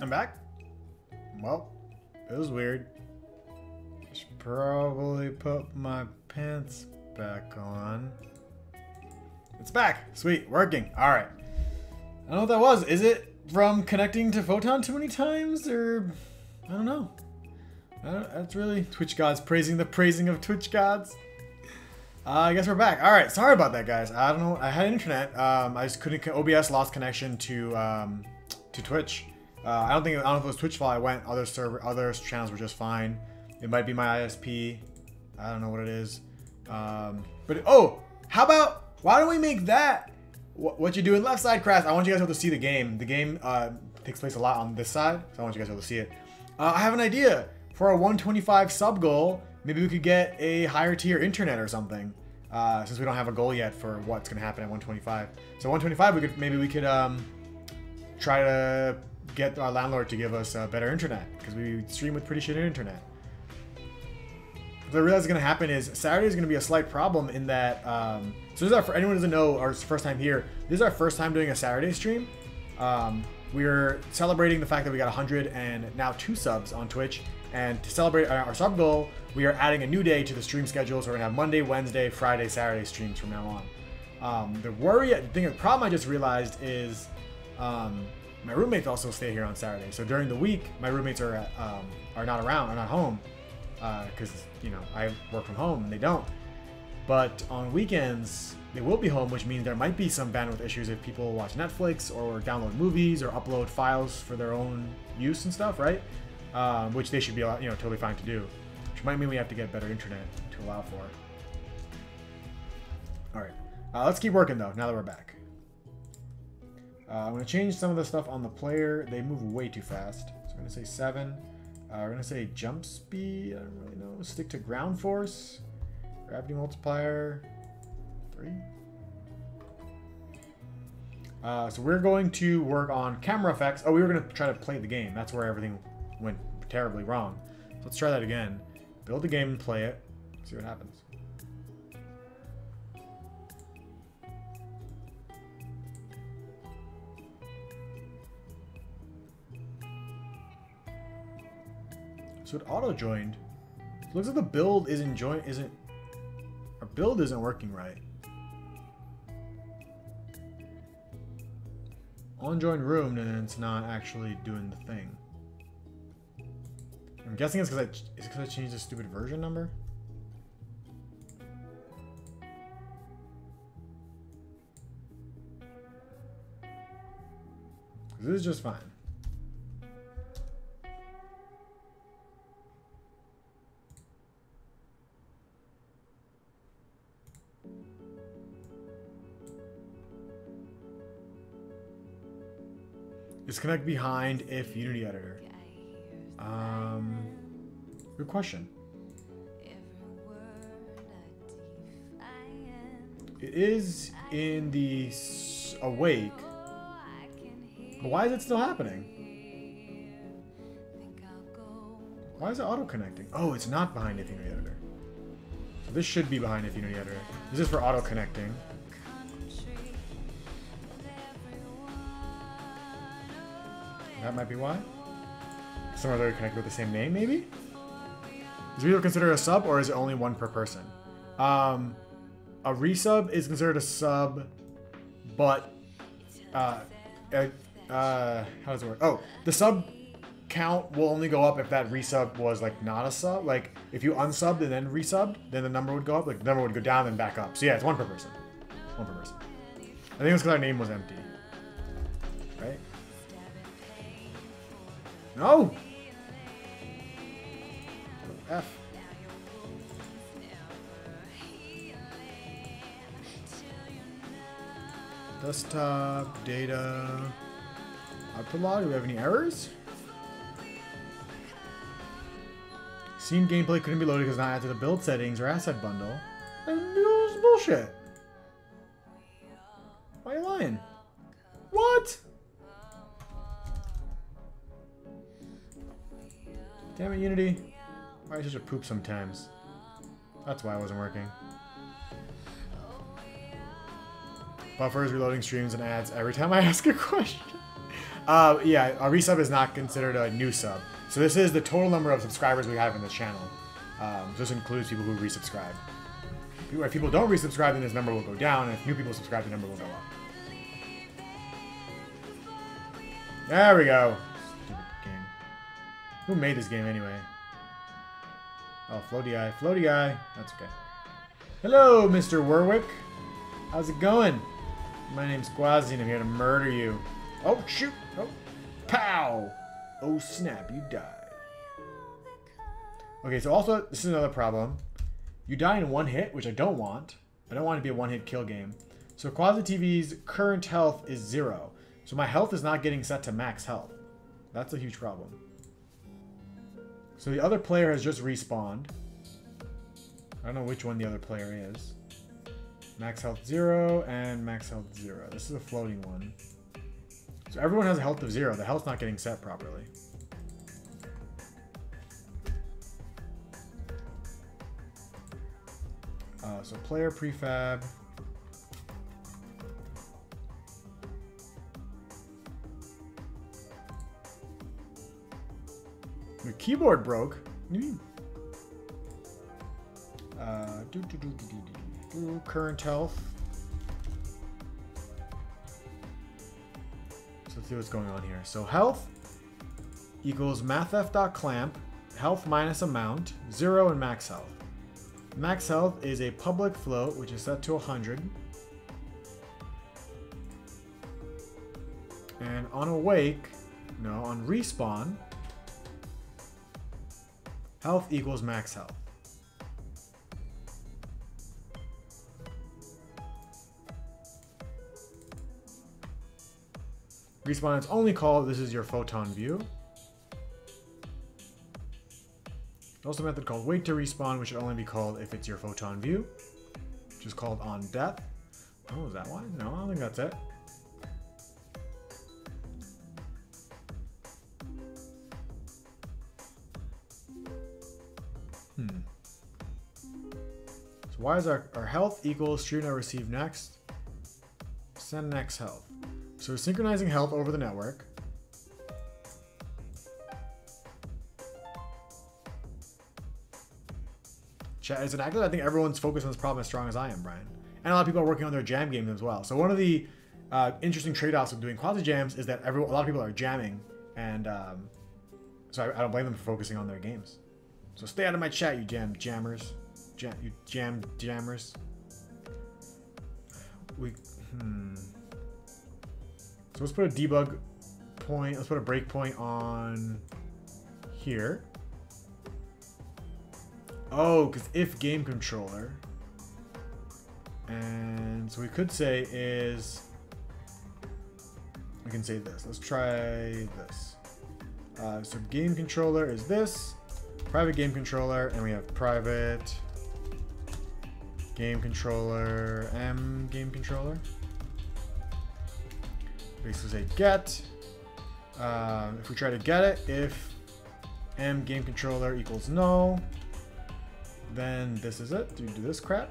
I'm back. Well, it was weird. I should probably put my pants back on. It's back. Sweet. Working. All right. I don't know what that was. Is it from connecting to Photon too many times or I don't know. I don't, that's really Twitch gods praising the praising of Twitch gods. Uh, I guess we're back. All right, sorry about that, guys. I don't know. I had internet. Um, I just couldn't. OBS lost connection to um, to Twitch. Uh, I don't think I don't know if it was Twitch file I went. Other server, other channels were just fine. It might be my ISP. I don't know what it is. Um, but oh, how about why don't we make that what, what you do in left side crash? I want you guys to to see the game. The game uh, takes place a lot on this side, so I want you guys to to see it. Uh, I have an idea for a 125 sub goal. Maybe we could get a higher tier internet or something. Uh, since we don't have a goal yet for what's gonna happen at 125. So 125, we could maybe we could um, try to get our landlord to give us uh, better internet because we stream with pretty shitty internet. What I realize is going to happen is Saturday is going to be a slight problem in that. Um, so this is our for anyone who doesn't know our first time here. This is our first time doing a Saturday stream. Um, we're celebrating the fact that we got 100 and now two subs on Twitch. And to celebrate our sub goal, we are adding a new day to the stream schedule. So we're gonna have Monday, Wednesday, Friday, Saturday streams from now on. Um, the worry, the thing, the problem I just realized is um, my roommates also stay here on Saturday. So during the week, my roommates are um, are not around, are not home, because uh, you know I work from home and they don't. But on weekends, they will be home, which means there might be some bandwidth issues if people watch Netflix or download movies or upload files for their own use and stuff, right? Um, which they should be, you know, totally fine to do. Which might mean we have to get better internet to allow for. All right, uh, let's keep working though. Now that we're back, uh, I'm gonna change some of the stuff on the player. They move way too fast. So I'm gonna say seven. Uh, we're gonna say jump speed. I don't really know. Stick to ground force. Gravity multiplier. Three. Uh, so we're going to work on camera effects. Oh, we were gonna try to play the game. That's where everything went terribly wrong. So let's try that again. Build the game and play it. See what happens. So it auto joined. It looks like the build isn't join isn't our build isn't working right. On join room and it's not actually doing the thing. I'm guessing it's because I, it's because I changed the stupid version number. This is just fine. Disconnect behind if Unity Editor. Um, good question. It is in the awake, but why is it still happening? Why is it auto connecting? Oh, it's not behind if Unity Editor. So this should be behind if Unity Editor. This is for auto That might be why. Some other connected with the same name, maybe? Is video considered a sub, or is it only one per person? Um, a resub is considered a sub, but uh, uh, how does it work? Oh, the sub count will only go up if that resub was like not a sub. Like if you unsubbed and then resubbed, then the number would go up. Like the number would go down and back up. So yeah, it's one per person. One per person. I think it's because our name was empty. No! F. Desktop, data, output log, do we have any errors? Scene gameplay couldn't be loaded because not to the build settings or asset bundle. And it was bullshit. Why are you lying? What? Damn it, Unity. Why you such a poop sometimes? That's why it wasn't working. Buffers, reloading streams, and ads every time I ask a question. Uh, yeah, a resub is not considered a new sub. So this is the total number of subscribers we have in this channel. Um, this includes people who resubscribe. If people don't resubscribe, then this number will go down, and if new people subscribe, the number will go up. There we go. Who made this game anyway? Oh, floaty eye. Floaty eye. That's okay. Hello, Mr. Warwick. How's it going? My name's Qazi, and I'm here to murder you. Oh, shoot. Oh, pow. Oh, snap. You died. Okay, so also, this is another problem. You die in one hit, which I don't want. I don't want it to be a one-hit kill game. So Qazi TV's current health is zero. So my health is not getting set to max health. That's a huge problem. So the other player has just respawned. I don't know which one the other player is. Max health zero and max health zero. This is a floating one. So everyone has a health of zero. The health's not getting set properly. Uh, so player prefab. Your keyboard broke. Uh, do, do, do, do. Current health. So let's see what's going on here. So health equals mathf.clamp, health minus amount, zero and max health. Max health is a public float, which is set to 100. And on awake, no, on respawn, health equals max health. Respawn is only called, this is your photon view. Also a method called wait to respawn, which should only be called if it's your photon view, which is called on death. Oh, is that why? No, I don't think that's it. Hmm. So why is our, our health equals I receive next? Send next health. So we're synchronizing health over the network. Chat is it active? I think everyone's focused on this problem as strong as I am, Brian. And a lot of people are working on their jam games as well. So one of the uh, interesting trade-offs of doing Qazi jams is that every, a lot of people are jamming, and um, so I, I, don't blame them for focusing on their games. So stay out of my chat, you jam jammers, jam, you jam jammers. We hmm. So let's put a debug point. Let's put a breakpoint on here. Oh, because if game controller. And so we could say is, we can say this. Let's try this. Uh, so game controller is this, private game controller, and we have private game controller, M game controller. Basically say get. Um, if we try to get it, if M game controller equals no, then this is it. Do do this crap.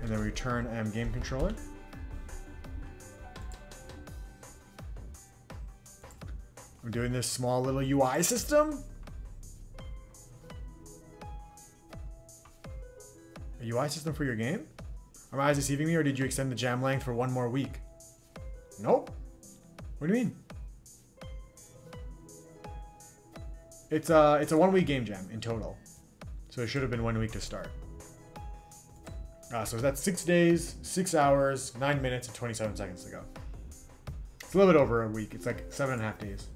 And then return M game controller. I'm doing this small little UI system. A UI system for your game? Are my eyes deceiving me or did you extend the jam length for one more week? Nope. What do you mean? It's a, it's a one week game jam in total. So it should have been one week to start. Uh, so that's six days, six hours, nine minutes, and 27 seconds to go. It's a little bit over a week. It's like seven and a half days.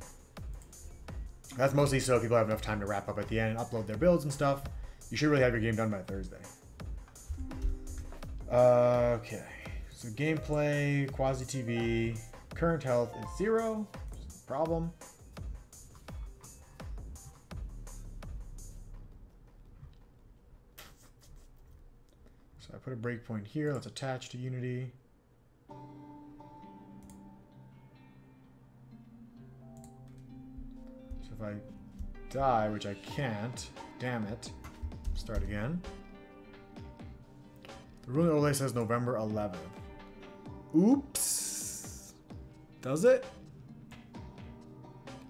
That's mostly so people have enough time to wrap up at the end and upload their builds and stuff. You should really have your game done by Thursday. Uh, okay. So gameplay, Qazi TV, current health is zero. Problem. So I put a breakpoint here. Let's attach to Unity. If I die, which I can't, damn it, start again. The ruling overlay says November 11th. Oops. Does it?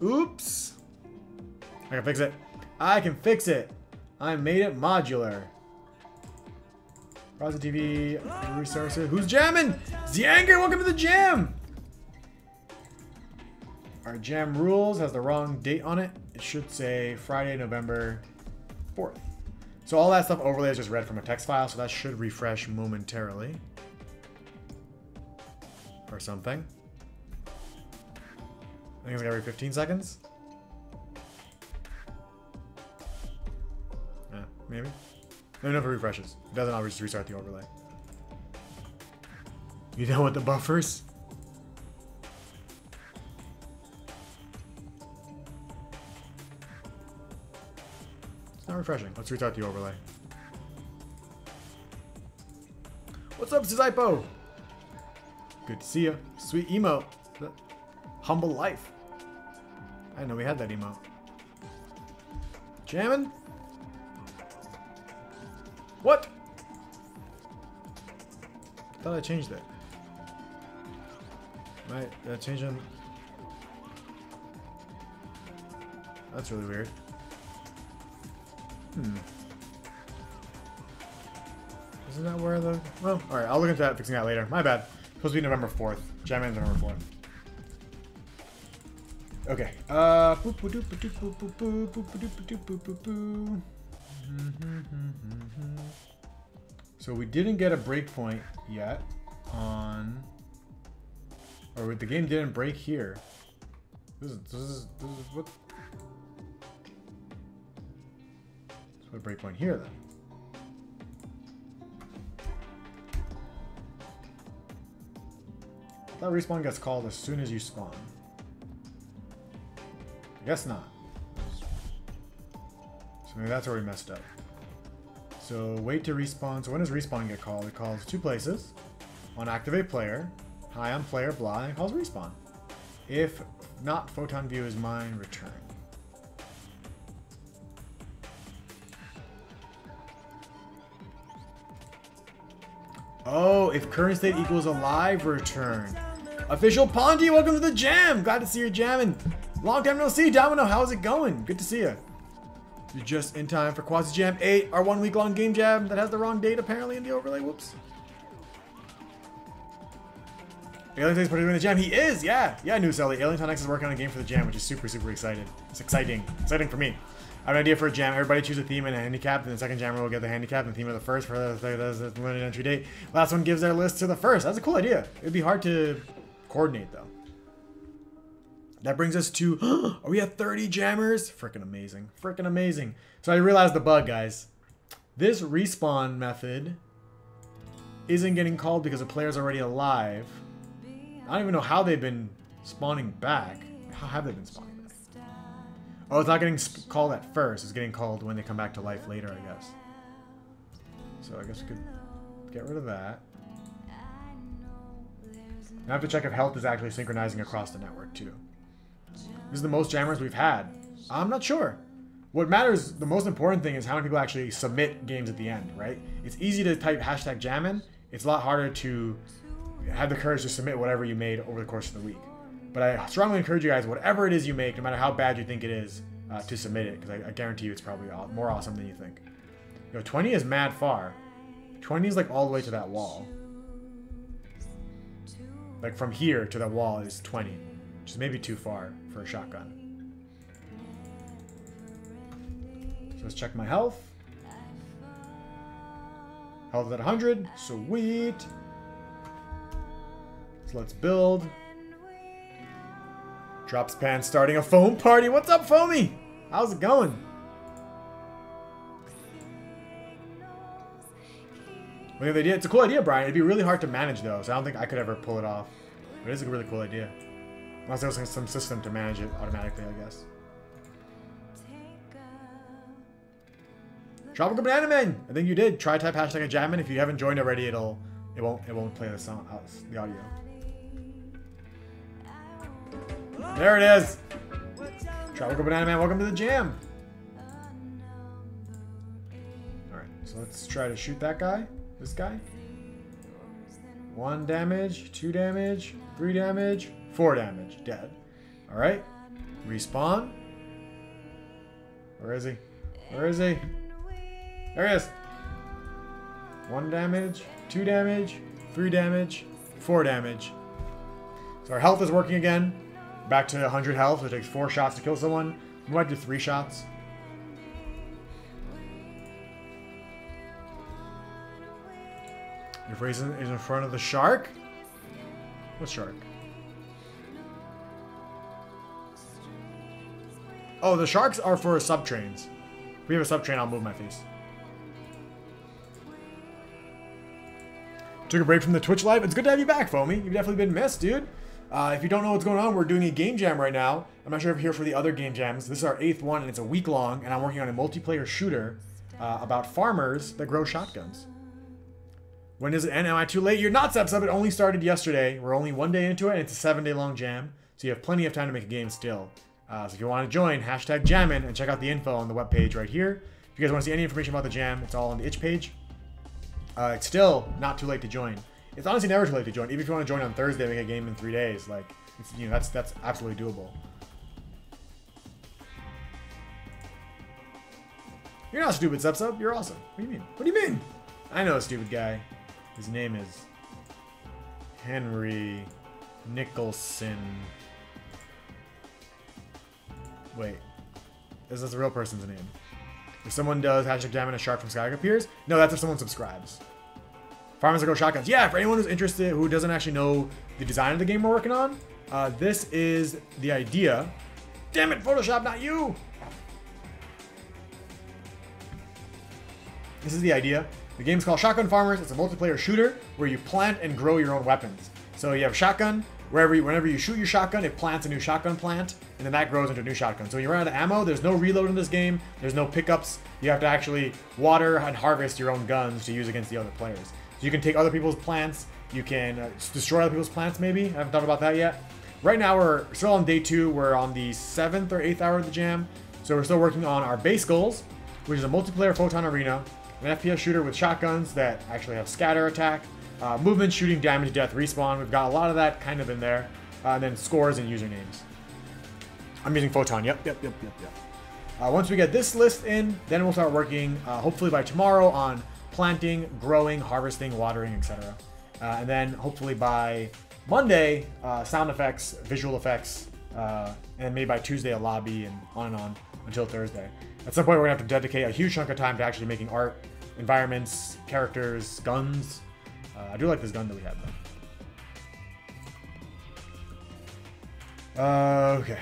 Oops. I can fix it. I can fix it. I made it modular. Browser TV resources. Who's jamming? Zianger, welcome to the jam. Our jam rules has the wrong date on it. It should say Friday, November 4th. So all that stuff overlay is just read from a text file, so that should refresh momentarily. Or something. I think it's every 15 seconds. Yeah, maybe. Me know if it refreshes. It doesn't, I'll restart the overlay. You know what the buffers? Not refreshing. Let's restart the overlay. What's up, Zizypo? Good to see you. Sweet emote. Humble life. I know we had that emote. Jamming? What? thought I changed it. Right, did I change them? That's really weird. Hmm. Isn't that where the... Well, alright, I'll look into that, fixing that later. My bad. Supposed to be November 4th. Gem in November 4th. Okay. Uh. So we didn't get a breakpoint yet on, or the game didn't break here. This is this is, this is what a breakpoint here then. That respawn gets called as soon as you spawn. I guess not. So maybe that's where we messed up. So wait to respawn. So when does respawn get called? It calls two places. On activate player. Hi, I'm player blah, and it calls respawn. If not photon view is mine, return. Oh, if current state equals alive, return. Official Pondy, welcome to the jam. Glad to see you jamming. Long time no see. Domino, how's it going? Good to see you. You're just in time for Qazi Jam 8, our one week long game jam that has the wrong date apparently in the overlay. Whoops. Alien is participating in the jam. He is, yeah. Yeah, New Sally. Alien X is working on a game for the jam, which is super, super excited. It's exciting. Exciting for me. I have an idea for a jam. Everybody choose a theme and a handicap, and the second jammer will get the handicap and theme of the first for the, the limited entry date. Last one gives their list to the first. That's a cool idea. It'd be hard to coordinate, though. That brings us to, are oh, we at 30 jammers? Freaking amazing. Freaking amazing. So I realized the bug, guys. This respawn method isn't getting called because the player's already alive. I don't even know how they've been spawning back. How have they been spawning? Oh, it's not getting called at first. It's getting called when they come back to life later, I guess. So I guess we could get rid of that. Now I have to check if health is actually synchronizing across the network, too. This is the most jammers we've had. I'm not sure. What matters, the most important thing is how many people actually submit games at the end, right? It's easy to type hashtag jammin'. It's a lot harder to have the courage to submit whatever you made over the course of the week. But I strongly encourage you guys, whatever it is you make, no matter how bad you think it is, uh, to submit it, because I, I, guarantee you it's probably more awesome than you think. Know, 20 is mad far. 20 is like all the way to that wall. Like from here to that wall is 20, which is maybe too far for a shotgun. So let's check my health. Health at 100. Sweet. So let's build. Drops pan starting a foam party. What's up, Foamy? How's it going? What the idea? It's a cool idea, Brian. It'd be really hard to manage, though, so I don't think I could ever pull it off. But it is a really cool idea. Unless there was some system to manage it automatically, I guess. Tropical Banana Man! I think you did. Try type hashtag a jammin. If you haven't joined already, it'll it won't it won't play the song uh, the audio. There it is! Tropical Banana Man, welcome to the jam! Alright, so let's try to shoot that guy. This guy. One damage, two damage, three damage, four damage. Dead. Alright. Respawn. Where is he? Where is he? There he is. One damage, two damage, three damage, four damage. So our health is working again. Back to 100 health. It takes four shots to kill someone. We might do three shots. Your face is in front of the shark? What shark? Oh, the sharks are for sub-trains. If we have a sub-train, I'll move my face. Took a break from the Twitch live. It's good to have you back, Foamy. You've definitely been missed, dude. Uh, if you don't know what's going on, we're doing a game jam right now. I'm not sure if you're here for the other game jams. This is our eighth one, and it's a week long, and I'm working on a multiplayer shooter uh, about farmers that grow shotguns. When does it end? Am I too late? You're not, Sepsub. It only started yesterday. We're only one day into it, and it's a seven-day long jam, so you have plenty of time to make a game still. Uh, so if you want to join, hashtag jammin' and check out the info on the webpage right here. If you guys want to see any information about the jam, it's all on the itch page. Uh, it's still not too late to join. It's honestly never too late to join. Even if you want to join on Thursday, make a game in three days, like it's you know that's that's absolutely doable. You're not stupid, Sub Sub. You're awesome. What do you mean? What do you mean? I know a stupid guy. His name is Henry Nicholson. Wait, is this a real person's name? If someone does hashtag damn a shark from Sky appears, no, that's if someone subscribes. Farmers that grow shotguns. Yeah, for anyone who's interested, who doesn't actually know the design of the game we're working on, uh, this is the idea. Damn it, Photoshop, not you! This is the idea. The game's called Shotgun Farmers. It's a multiplayer shooter where you plant and grow your own weapons. So you have a shotgun. Wherever, you, whenever you shoot your shotgun, it plants a new shotgun plant, and then that grows into a new shotgun. So when you run out of ammo, there's no reload in this game. There's no pickups. You have to actually water and harvest your own guns to use against the other players. So you can take other people's plants. You can uh, destroy other people's plants. Maybe I haven't thought about that yet. Right now we're still on day two. We're on the seventh or eighth hour of the jam. So we're still working on our base goals, which is a multiplayer photon arena an FPS shooter with shotguns that actually have scatter attack, uh, movement, shooting, damage, death, respawn. We've got a lot of that kind of in there. Uh, and then scores and usernames. I'm using Photon. Yep, yep, yep, yep, yep. Uh, once we get this list in, then we'll start working, uh, hopefully by tomorrow, on planting, growing, harvesting, watering, etc. Uh, and then hopefully by Monday, uh, sound effects, visual effects, and maybe by Tuesday a lobby, and on and on until Thursday. At some point, we're gonna have to dedicate a huge chunk of time to actually making art, environments, characters, guns. Uh, I do like this gun that we have though. Uh, okay.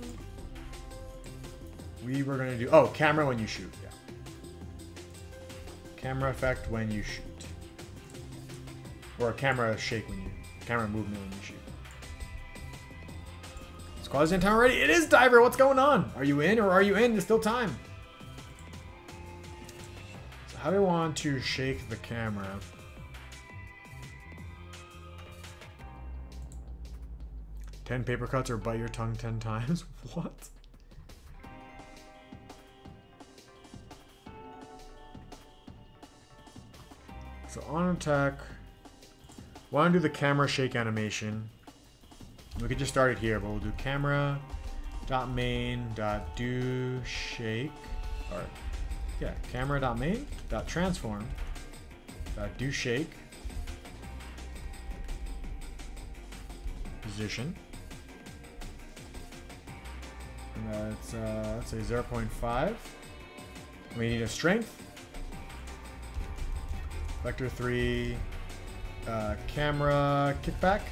We were gonna do oh camera when you shoot, yeah. Camera effect when you shoot. Or a camera shake when you camera movement when you shoot. Squad's in time already. It is Diver. What's going on? Are you in or are you in? There's still time. So how do I want to shake the camera? Ten paper cuts or bite your tongue ten times? what? So on attack, want to do the camera shake animation. We could just start it here, but we'll do camera dot main dot do shake. Or yeah camera dot main dot transform dot do shake. Position. And that's uh, let's say 0.5 we need a strength vector 3 uh, camera kickback.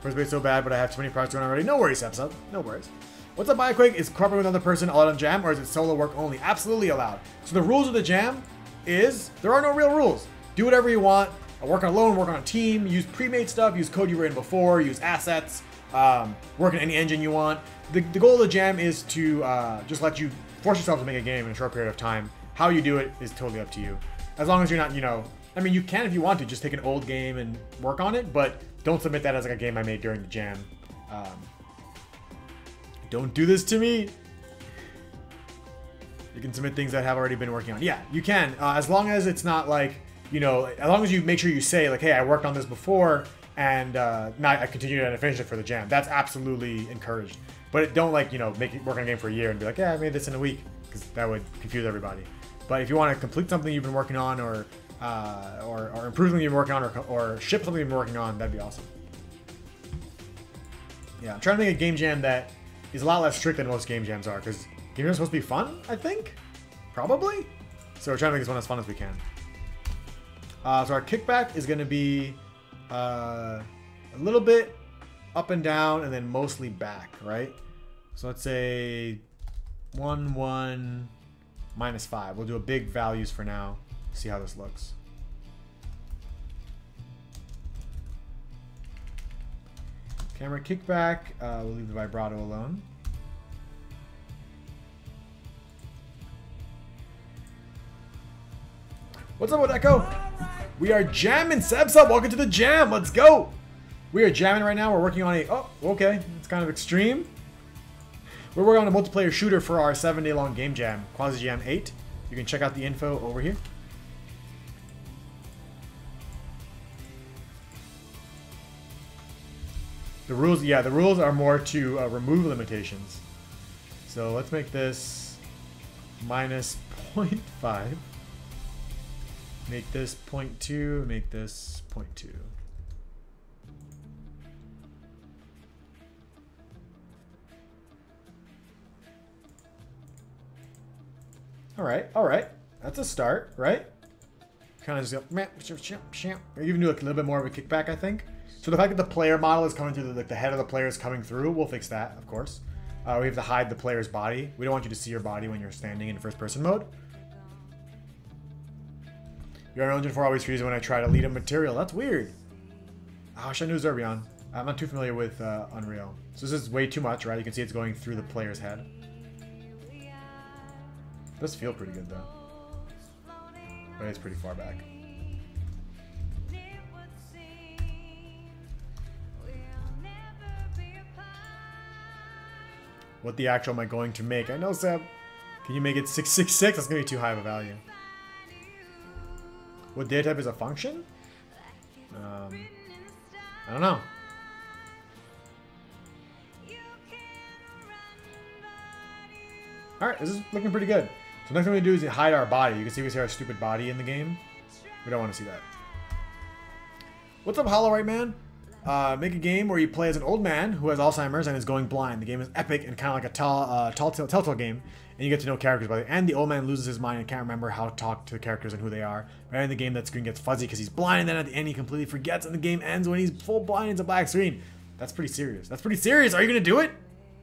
First base so bad, but I have too many projects going already. No worries, episode. No worries. What's up, BioQuake? Is cooperating with another person allowed on Jam, or is it solo work only? Absolutely allowed. So the rules of the Jam is there are no real rules. Do whatever you want. Work alone, work on a team, use pre-made stuff, use code you were in before, use assets, um, work in any engine you want. The, the goal of the Jam is to uh, just let you force yourself to make a game in a short period of time. How you do it is totally up to you. As long as you're not, you know, I mean, you can if you want to, just take an old game and work on it, but don't submit that as like a game I made during the jam. Um, don't do this to me. You can submit things that have already been working on. Yeah, you can, uh, as long as it's not like you know, as long as you make sure you say like, hey, I worked on this before, and uh, now I continue and I finish it for the jam. That's absolutely encouraged. But don't like you know make it work on a game for a year and be like, yeah, I made this in a week, because that would confuse everybody. But if you want to complete something you've been working on, or uh, or, or improve something you've been working on, or, or ship something you've been working on, that'd be awesome. Yeah, I'm trying to make a game jam that is a lot less strict than most game jams are, because game jams are supposed to be fun, I think? Probably? So we're trying to make this one as fun as we can. Uh, so our kickback is going to be uh, a little bit up and down and then mostly back, right? So let's say 1, 1, minus 5. We'll do a big values for now. See how this looks. Camera kickback. Uh, we'll leave the vibrato alone. What's up with Echo? We are jamming. Seb's up. Welcome to the jam. Let's go. We are jamming right now. We're working on a... Oh, okay. It's kind of extreme. We're working on a multiplayer shooter for our seven day long game jam, Qazi Jam 8. You can check out the info over here. The rules, yeah, the rules are more to uh, remove limitations. So let's make this minus 0.5. Make this 0.2, make this 0.2. All right, all right. That's a start, right? Kind of just go, or even do like a little bit more of a kickback, I think. So the fact that the player model is coming through, the, like the head of the player is coming through, we'll fix that, of course. Uh, we have to hide the player's body. We don't want you to see your body when you're standing in first person mode. Your Engine 4 always freezes when I try to lead a material. That's weird. Oh, I wish I knew Zerbion. I'm not too familiar with uh, Unreal. So this is way too much, right? You can see it's going through the player's head. Does feel pretty good, though. But it's pretty far back. What the actual am I going to make? I know, Seb. Can you make it 666? That's going to be too high of a value. What data type is a function? Um, I don't know. Alright, this is looking pretty good. So next thing we do is hide our body. You can see we see our stupid body in the game. We don't want to see that. What's up, Hollow Right Man? Uh, make a game where you play as an old man who has Alzheimer's and is going blind. The game is epic and kind of like a tall, uh, tall, telltale game, and you get to know characters by the And the old man loses his mind and can't remember how to talk to the characters and who they are. Right in the game, that screen gets fuzzy because he's blind, and then at the end, he completely forgets, and the game ends when he's full blind. It's a black screen. That's pretty serious. That's pretty serious. Are you gonna do it?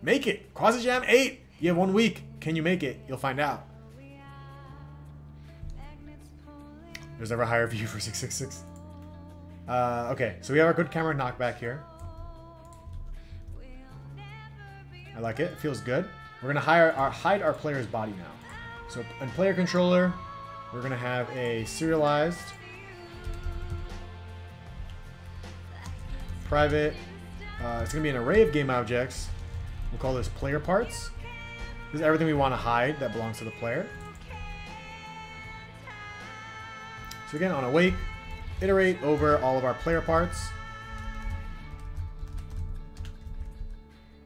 Make it. Qazi Jam 8. You have one week. Can you make it? You'll find out. There's never a higher view for 666. Uh, okay, so we have our good camera knockback here. I like it. It feels good. We're gonna hire our, hide our player's body now. So in player controller, we're gonna have a serialized private. Uh, it's gonna be an array of game objects. We'll call this player parts. This is everything we want to hide that belongs to the player. So again, on awake, iterate over all of our player parts.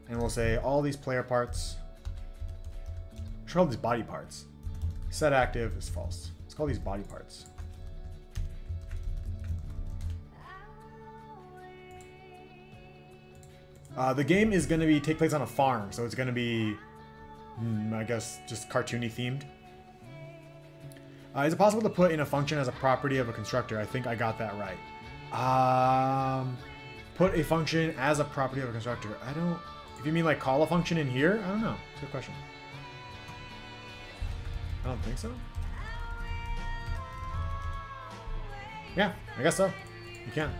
And we'll say all these player parts, should all these body parts. Set active is false. Let's call these body parts. Uh, the game is going to be take place on a farm, so it's going to be, hmm, I guess, just cartoony themed. Uh, is it possible to put in a function as a property of a constructor? I think I got that right. Um, put a function as a property of a constructor. I don't... If you mean like call a function in here, I don't know. Good question. I don't think so. Yeah, I guess so. You can.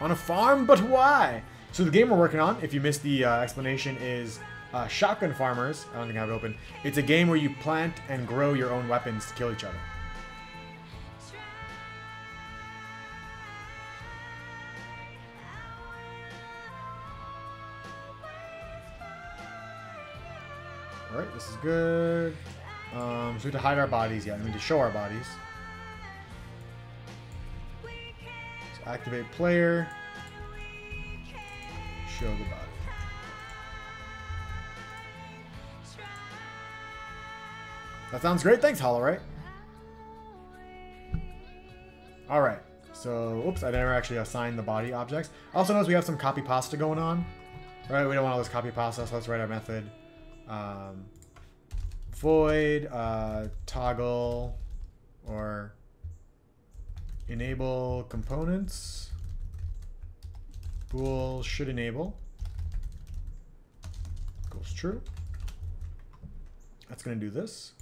On a farm? But why? So the game we're working on, if you missed the uh, explanation, is uh, Shotgun Farmers. I don't think I have it open. It's a game where you plant and grow your own weapons to kill each other. Alright, this is good. Um, so we have to hide our bodies. Yeah, we need to show our bodies. So activate player. Show the body. That sounds great. Thanks, Hollow, right? Alright. So, oops, I never actually assigned the body objects. Also notice we have some copy pasta going on. Right, we don't want all this copy pasta, so let's write our method. Um, void, uh, toggle, or enable components. Bool should enable. Goes true. That's going to do this.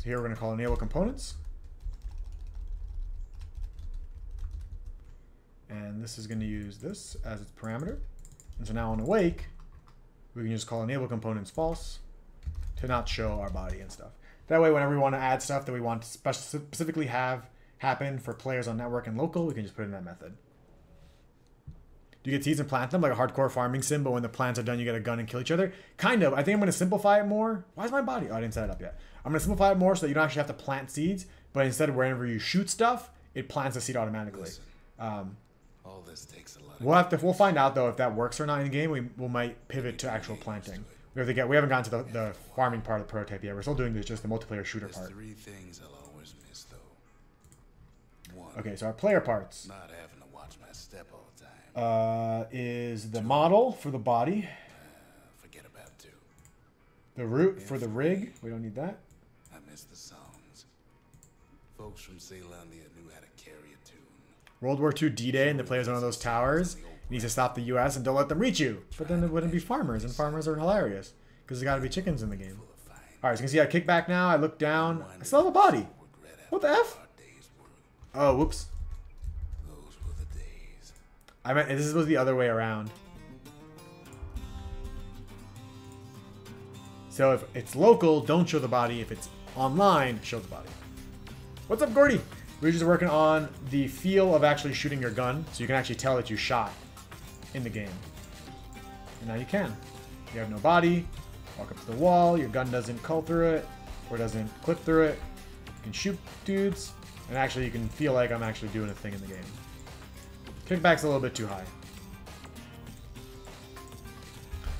So here we're going to call enable components. And this is going to use this as its parameter. And so now on awake, we can just call enable components false to not show our body and stuff. That way, whenever we want to add stuff that we want to specifically have happen for players on network and local, we can just put in that method. Do you get seeds and plant them like a hardcore farming sim, but when the plants are done, you get a gun and kill each other? Kind of. I think I'm going to simplify it more. Why is my body? Oh, I didn't set it up yet. I'm going to simplify it more so that you don't actually have to plant seeds, but instead, whenever you shoot stuff, it plants a seed automatically. Um, all this takes a lot. We'll have to. We'll find out though if that works or not in the game. We we might pivot to actual planting. We have to get. We haven't gotten to the, the farming part of the prototype yet. We're still doing this just the multiplayer shooter part. Three things I'll always miss though. One, Okay, so our player parts not having to watch my step all the time. Uh, is the model for the body, Forget about two. the root for the rig. We don't need that. I miss the songs. Folks from Ceylondia knew how to carry a tune. World War II D-Day, and the player's on one of those towers. He needs to stop the U.S. and don't let them reach you. But then it wouldn't be farmers, and farmers are hilarious because there's got to be chickens in the game. Full of fine. All right, so you can see I kick back now. I look down. I still have a body. What the f? our day's work. Oh, whoops. I meant this be the other way around. So if it's local, don't show the body. If it's online, show the body. What's up, Gordy? We're just working on the feel of actually shooting your gun, so you can actually tell that you shot in the game. And now you can. You have no body. Walk up to the wall. Your gun doesn't cull through it, or doesn't clip through it. You can shoot dudes, and actually you can feel like I'm actually doing a thing in the game. Kickback's a little bit too high.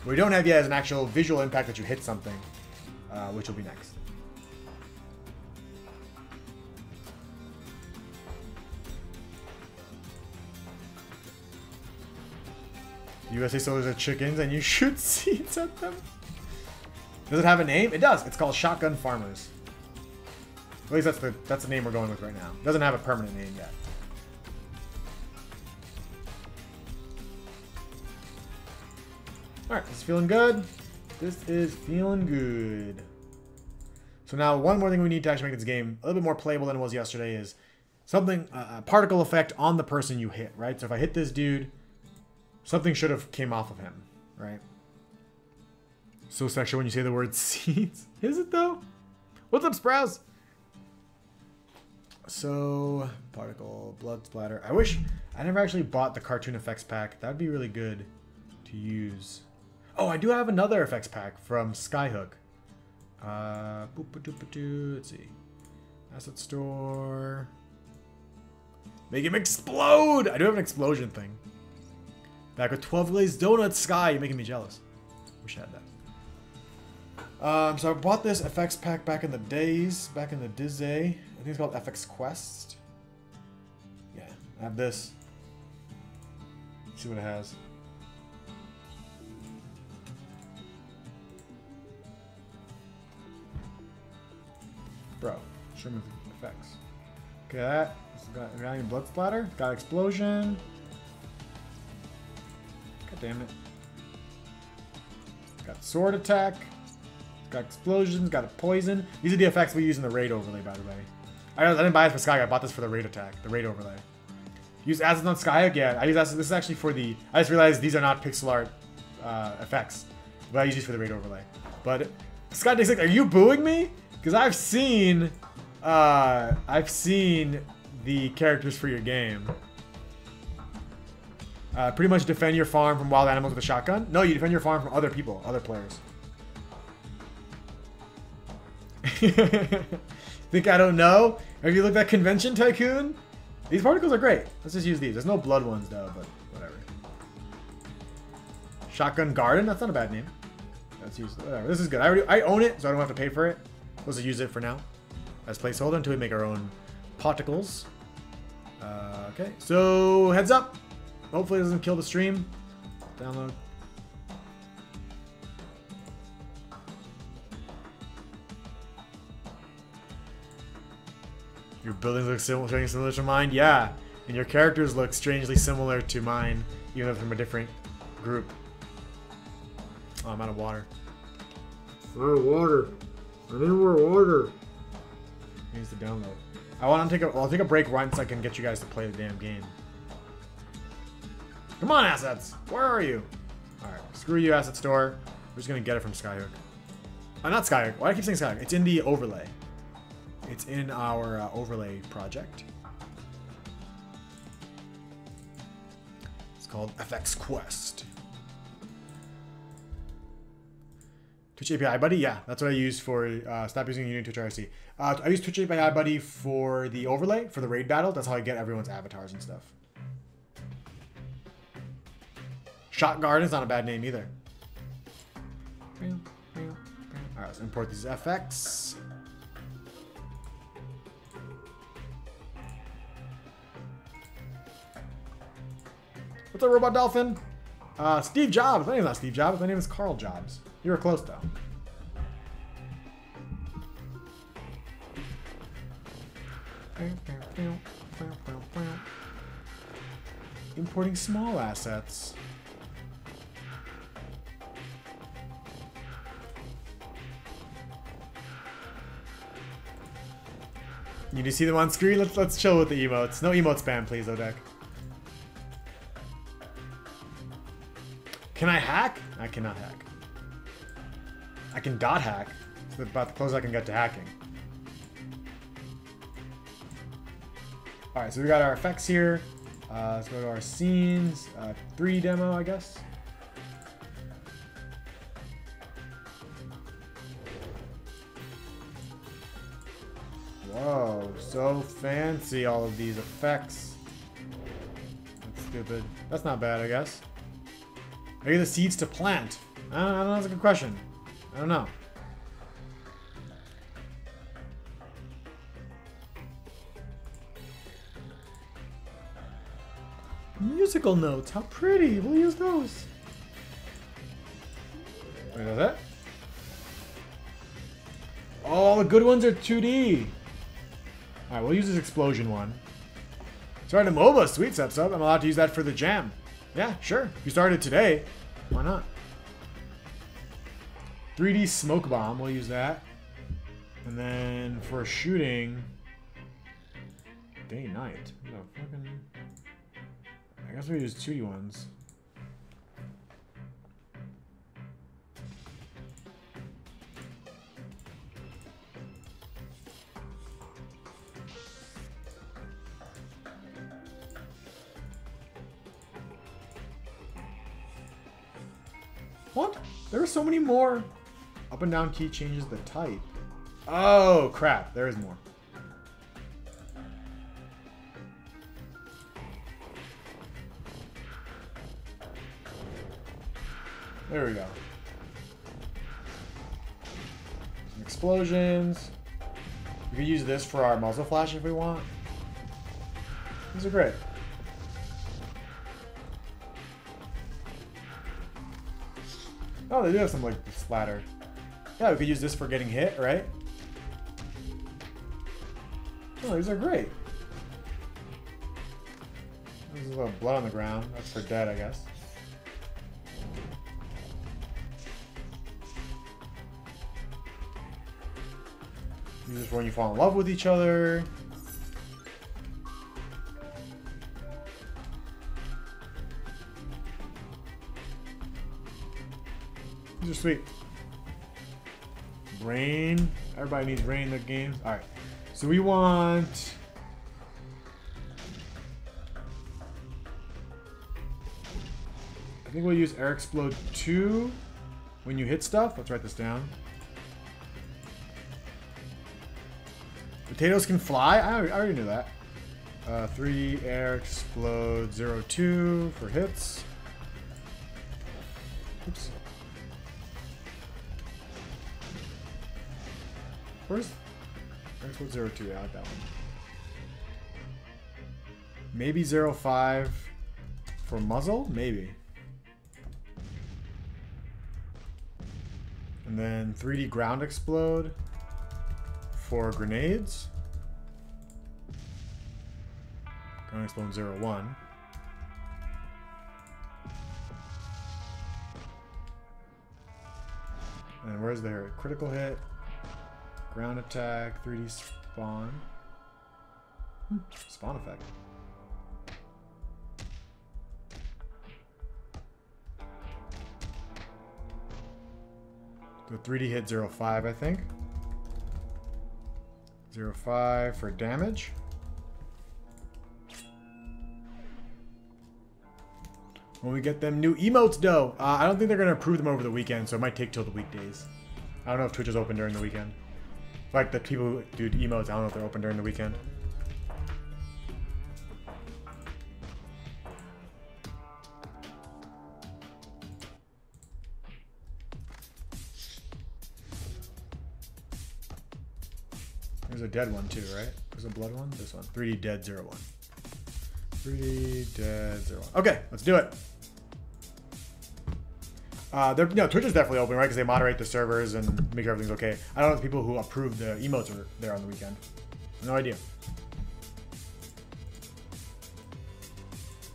What we don't have yet is an actual visual impact that you hit something, uh, which will be next. USA soldiers are chickens and you shoot seeds at them? Does it have a name? It does. It's called Shotgun Farmers. At least that's the that's the name we're going with right now. It doesn't have a permanent name yet. Alright, this is feeling good. This is feeling good. So now one more thing we need to actually make this game a little bit more playable than it was yesterday is something, uh, a particle effect on the person you hit, right? So if I hit this dude, something should have came off of him, right? So sexual when you say the word seeds. Is it though? What's up, Sprouse? So, particle, blood splatter. I wish I never actually bought the cartoon effects pack. That'd be really good to use. Oh, I do have another effects pack from Skyhook. Uh, boop, ba, doop, let's see. Asset store. Make him explode! I do have an explosion thing. Back with 12 glazed donuts, Sky. You're making me jealous. Wish I had that. Um, so I bought this FX pack back in the days, back in the Dizay. I think it's called FX Quest. Yeah, I have this. see what it has. Me effects. Okay, that. It's got Iranian blood splatter. Got explosion. God damn it. Got sword attack. Got explosions, got a poison. These are the effects we use in the raid overlay, by the way. I, I didn't buy this for Sky, I bought this for the raid attack, the raid overlay. Use assets on Sky again. I use assets, this is actually for the, I just realized these are not pixel art uh, effects, but I use these for the raid overlay. But, Sky 6, are you booing me? Because I've seen, uh, I've seen the characters for your game. Uh, pretty much defend your farm from wild animals with a shotgun. No, you defend your farm from other people, other players. Think I don't know? Have you looked at Convention Tycoon? These particles are great. Let's just use these. There's no blood ones though, but whatever. Shotgun Garden? That's not a bad name. Let's use whatever. This is good. I already I own it, so I don't have to pay for it. Let's just use it for now. As placeholder until we make our own particles. Uh, okay, so heads up. Hopefully it doesn't kill the stream. Download. Your buildings look similar, similar to mine? Yeah. And your characters look strangely similar to mine, even though they're from a different group. Oh, I'm out of water. Out of water. I need more water. Needs to download. I want to take a. I'll take a break once I can get you guys to play the damn game. Come on, assets. Where are you? All right. Screw you, asset store. We're just gonna get it from Skyhook. Uh, not Skyhook. Why do I keep saying Skyhook? It's in the overlay. It's in our uh, overlay project. It's called FX Quest. Twitch API Buddy, yeah, that's what I use for. Uh, stop using Unity Twitch RC. Uh, I use Twitch API Buddy for the overlay for the raid battle. That's how I get everyone's avatars and stuff. Shot Garden is not a bad name either. All right, let's import these FX. What's up, Robot Dolphin? Uh, Steve Jobs. My name's not Steve Jobs. My name is Carl Jobs. You were close, though. Importing small assets. You do see them on screen? Let's let's chill with the emotes. No emote spam, please, Odek. Can I hack? I cannot hack. I can dot hack. It's about the closest I can get to hacking. Alright, so we got our effects here. Uh, let's go to our scenes. Uh, 3 demo, I guess. Whoa, so fancy, all of these effects. That's stupid. That's not bad, I guess. Are you the seeds to plant? I don't, I don't know, that's a good question. I don't know. Musical notes, how pretty. We'll use those. Wait, is that? Oh, all the good ones are 2D. Alright, we'll use this explosion one. Started a MOBA, sweet steps up. I'm allowed to use that for the jam. Yeah, sure. If you started today, why not? 3D smoke bomb, we'll use that. And then for shooting, day night. Fucking. I guess we use 2D ones. What? There are so many more. Up and down key changes the type. Oh, crap. There is more. There we go. Some explosions. We could use this for our muzzle flash if we want. These are great. Oh, they do have some like splatter. Yeah, we could use this for getting hit, right? Oh, these are great. There's a little blood on the ground. That's for dead, I guess. This for when you fall in love with each other. These are sweet. Rain. Everybody needs rain in their games. Alright. So we want... I think we'll use air explode 2 when you hit stuff. Let's write this down. Potatoes can fly? I already, I already knew that. Uh, 3 air explode 0 2 for hits. Oops. Where's air explode 0 2? I like that one. Maybe 0 5 for muzzle? Maybe. And then 3D ground explode for grenades. Ground explode 0 1. And where's the critical hit? Ground attack, 3D spawn. Spawn effect. The 3D hit 05, I think. 05 for damage. When we get them new emotes, though. Uh, I don't think they're going to approve them over the weekend, so it might take till the weekdays. I don't know if Twitch is open during the weekend. Like the people who do emotes, I don't know if they're open during the weekend. Dead one too, right? There's a blood one? This one. 3D dead 01. 3D dead 01. Okay, let's do it. Uh, they're, no, Twitch is definitely open, right? Because they moderate the servers and make sure everything's okay. I don't know if people who approve the emotes are there on the weekend. No idea.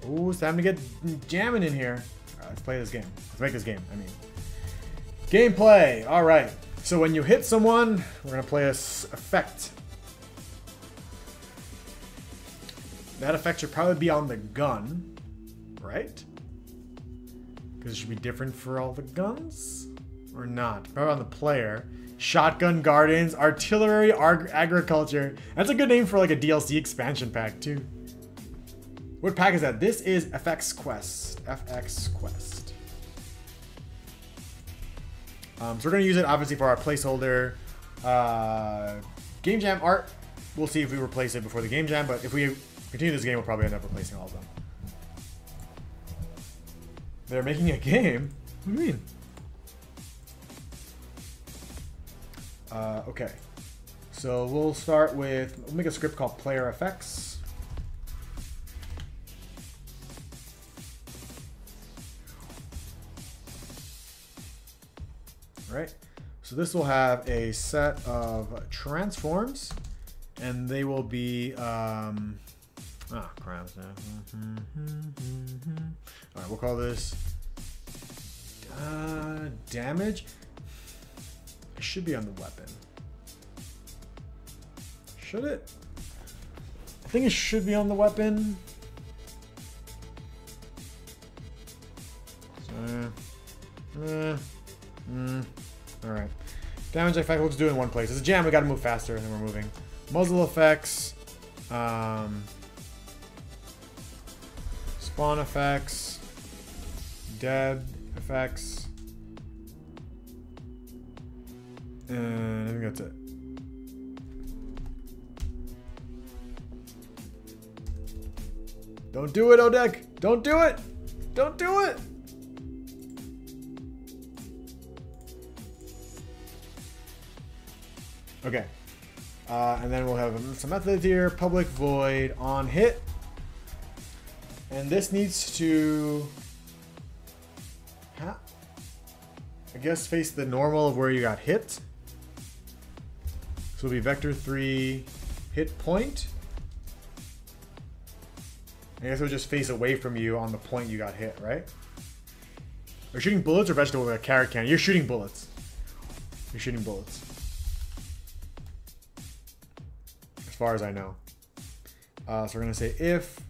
Ooh, it's time to get jamming in here. Right, let's play this game. Let's make this game, I mean. Gameplay. All right. So when you hit someone, we're to play this effect. That effect should probably be on the gun, right? Because it should be different for all the guns? Or not? Probably on the player. Shotgun Gardens, Artillery Ag Agriculture. That's a good name for like a DLC expansion pack too. What pack is that? This is FX Quest. FX Quest. Um, so we're going to use it obviously for our placeholder. Uh, game Jam art. We'll see if we replace it before the Game Jam, but if we continue this game, we'll probably end up replacing all of them. They're making a game? What do you mean? Uh, okay. So we'll start with, we'll make a script called Player Effects. Right? So this will have a set of transforms, and they will be, um, ah, crap. All right, we'll call this uh, damage. It should be on the weapon. Should it? I think it should be on the weapon. Uh, uh, mm, all right. Damage effect, we'll just do it in one place. It's a jam, we gotta move faster, and then we're moving. Muzzle effects. Um, spawn effects. Dead effects. And I think that's it. Don't do it, Odek! Don't do it! Don't do it! Okay. Uh, and then we'll have some methods here. Public void on hit. And this needs to... I guess face the normal of where you got hit. So it'll be vector 3 hit point. I guess it'll just face away from you on the point you got hit, right? Are you shooting bullets or vegetable with a carrot can? You're shooting bullets. You're shooting bullets. As far as I know. Uh, so we're going to say if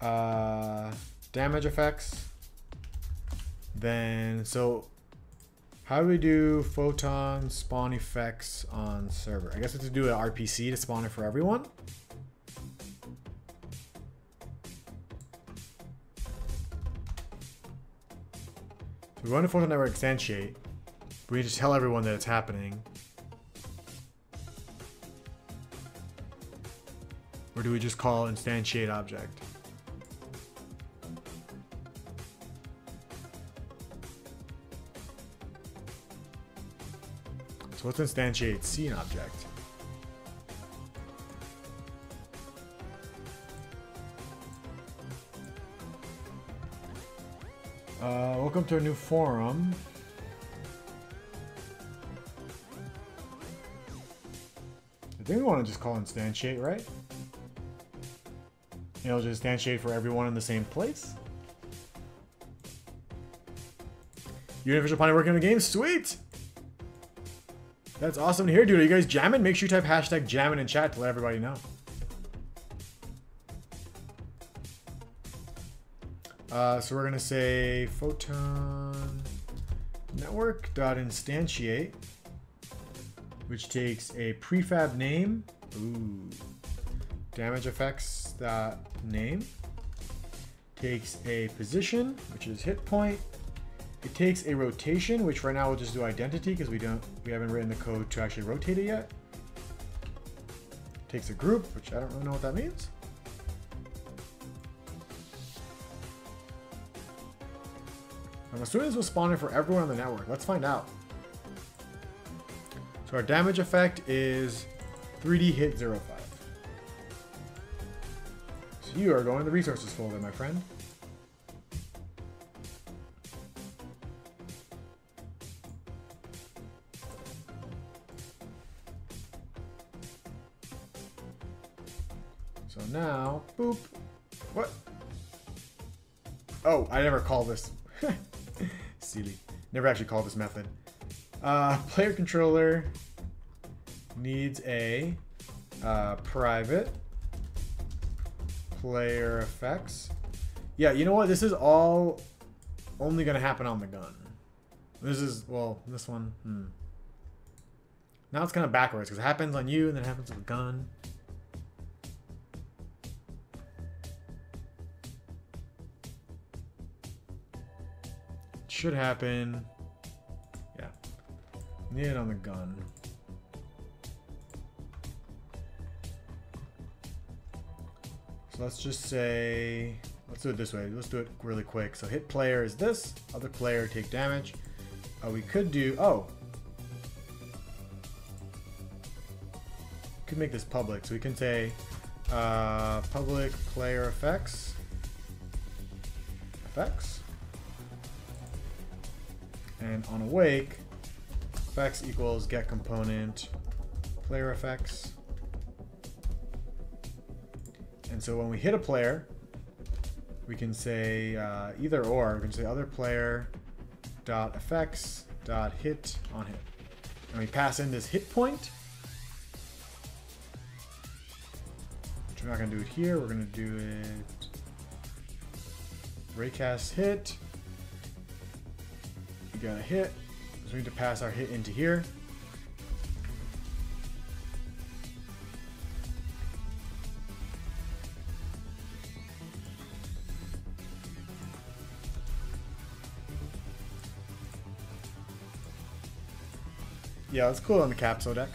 uh, damage effects, then so how do we do photon spawn effects on server? I guess we have to do an RPC to spawn it for everyone. So we want to photon network instantiate. We need to tell everyone that it's happening. Or do we just call instantiate object? So let's instantiate scene object. Uh, welcome to a new forum. I think we want to just call instantiate, right? It'll just instantiate for everyone in the same place. Universal Pony working on the game? Sweet! That's awesome to hear, dude. Are you guys jamming? Make sure you type hashtag jamming in chat to let everybody know. Uh, so we're gonna say photon network instantiate, which takes a prefab name. Ooh. Damage effects dot name takes a position, which is hit point. It takes a rotation, which right now we'll just do identity because we don't we haven't written the code to actually rotate it yet. Takes a group, which I don't really know what that means. I'm assuming this was spawning for everyone on the network. Let's find out. So our damage effect is 3D hit 05. So you are going to the resources folder, my friend. Boop. What? Oh, I never call this. Silly. Never actually called this method. Uh, player controller needs a uh, private player effects. Yeah, you know what? This is all only going to happen on the gun. This is, well, this one, hmm. Now it's kind of backwards because it happens on you and then it happens with the gun. Should happen. Yeah. Need it on the gun. So let's just say, let's do it this way. Let's do it really quick. So hit player is this, other player take damage. Uh, we could do, oh. Could make this public. So we can say uh, public player effects. Effects. And on awake, effects equals get component player effects. And so when we hit a player, we can say uh, either or. We can say other player dot effects dot hit on hit. And we pass in this hit point. Which we're not going to do it here. We're going to do it raycast hit got a hit. So we need to pass our hit into here. Yeah, that's cool on the capsule deck.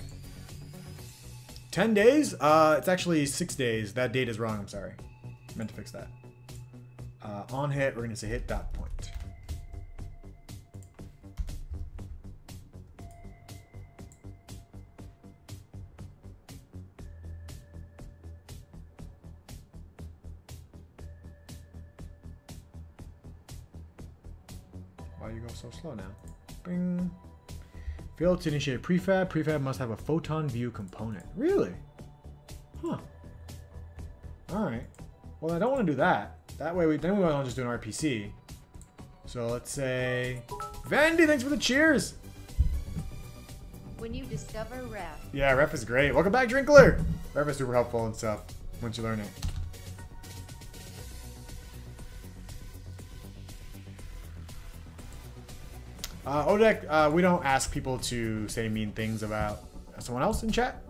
10 days? Uh, it's actually 6 days. That date is wrong, I'm sorry. Meant to fix that. Uh, on hit, we're going to say hit dot point. So slow now. Bing. Failed to initiate prefab. Prefab must have a photon view component. Really? Huh. Alright. Well, I don't want to do that. That way, we then we want to just do an RPC. So let's say... Vandy, thanks for the cheers! When you discover Ref. Yeah, Ref is great. Welcome back, Drinkler! Ref is super helpful and stuff once you learn it. Uh, Odek, uh, we don't ask people to say mean things about someone else in chat,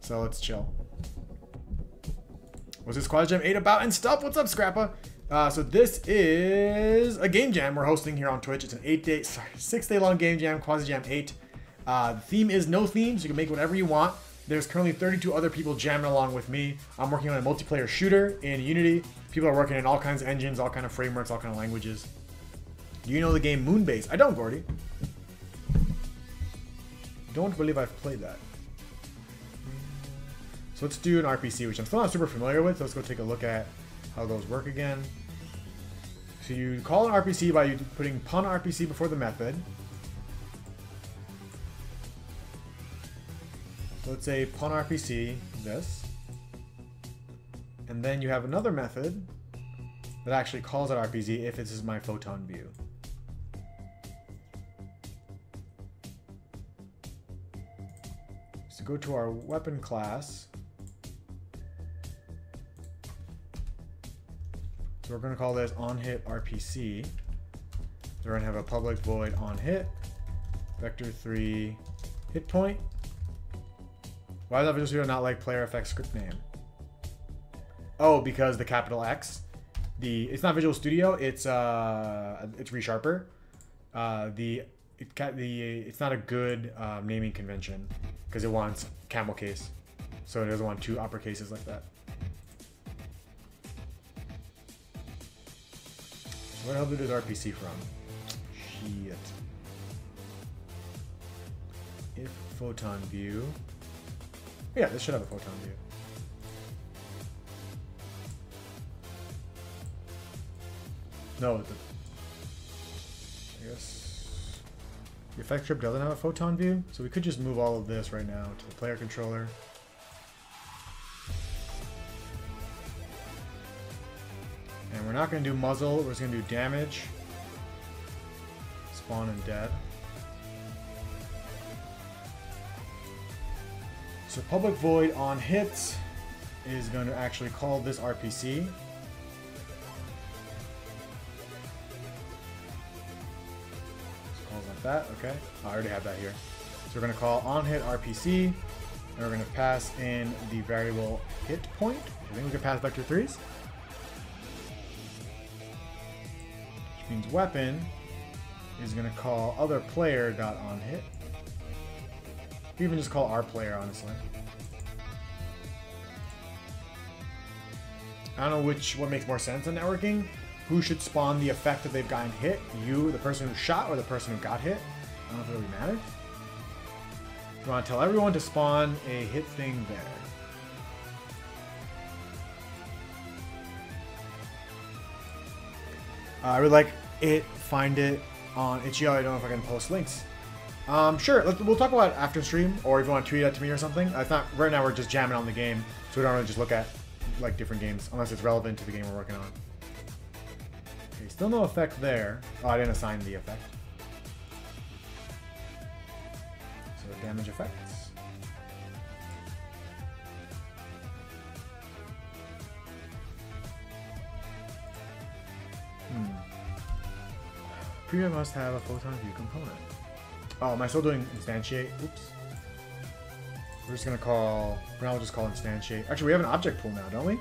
so let's chill. What's this Qazi Jam 8 about and stuff? What's up, Scrappa? Uh, so this is a game jam we're hosting here on Twitch. It's an eight day, sorry, six day long game jam, Qazi Jam 8. Uh, the theme is no theme, so you can make whatever you want. There's currently 32 other people jamming along with me. I'm working on a multiplayer shooter in Unity. People are working in all kinds of engines, all kind of frameworks, all kind of languages. Do you know the game Moonbase? I don't, Gordy. Don't believe I've played that. So let's do an RPC, which I'm still not super familiar with. So let's go take a look at how those work again. So you call an RPC by putting pun RPC before the method. So let's say pun RPC, this. And then you have another method that actually calls that RPC if this is my photon view. Go to our weapon class. So we're going to call this on hit RPC. So we're going to have a public void on hit, vector 3 hit point. Why does Visual Studio not like player effects script name? Oh, because the capital X. The it's not Visual Studio. It's uh it's ReSharper. Uh, the it ca- the it's not a good um, naming convention because it wants camel case, so it doesn't want two upper cases like that. Where the hell did this RPC from? Shit. If photon view. Yeah, this should have a photon view. No, the, I guess the effect strip doesn't have a photon view, so we could just move all of this right now to the player controller. And we're not going to do muzzle, we're just going to do damage, spawn and dead. So public void on hits is going to actually call this RPC. That, okay. I already have that here. So we're going to call on hit RPC, and we're going to pass in the variable hit point. I think we can pass vector threes. Which means weapon is going to call other player dot on hit. You even just call our player, honestly. I don't know which what makes more sense in networking. Who should spawn the effect that they've gotten hit? You, the person who shot, or the person who got hit? I don't know if it really matters. You want to tell everyone to spawn a hit thing there. Uh, I would like it, find it on itch.io. I don't know if I can post links. Um, sure, we'll talk about after stream, or if you want to tweet it to me or something. I thought right now we're just jamming on the game, so we don't really just look at like different games unless it's relevant to the game we're working on. Still no effect there. Oh, I didn't assign the effect. So damage effects. Hmm. Preview must have a photon view component. Oh, am I still doing instantiate? Oops. We're just gonna call, for now we'll just call instantiate. Actually, we have an object pool now, don't we?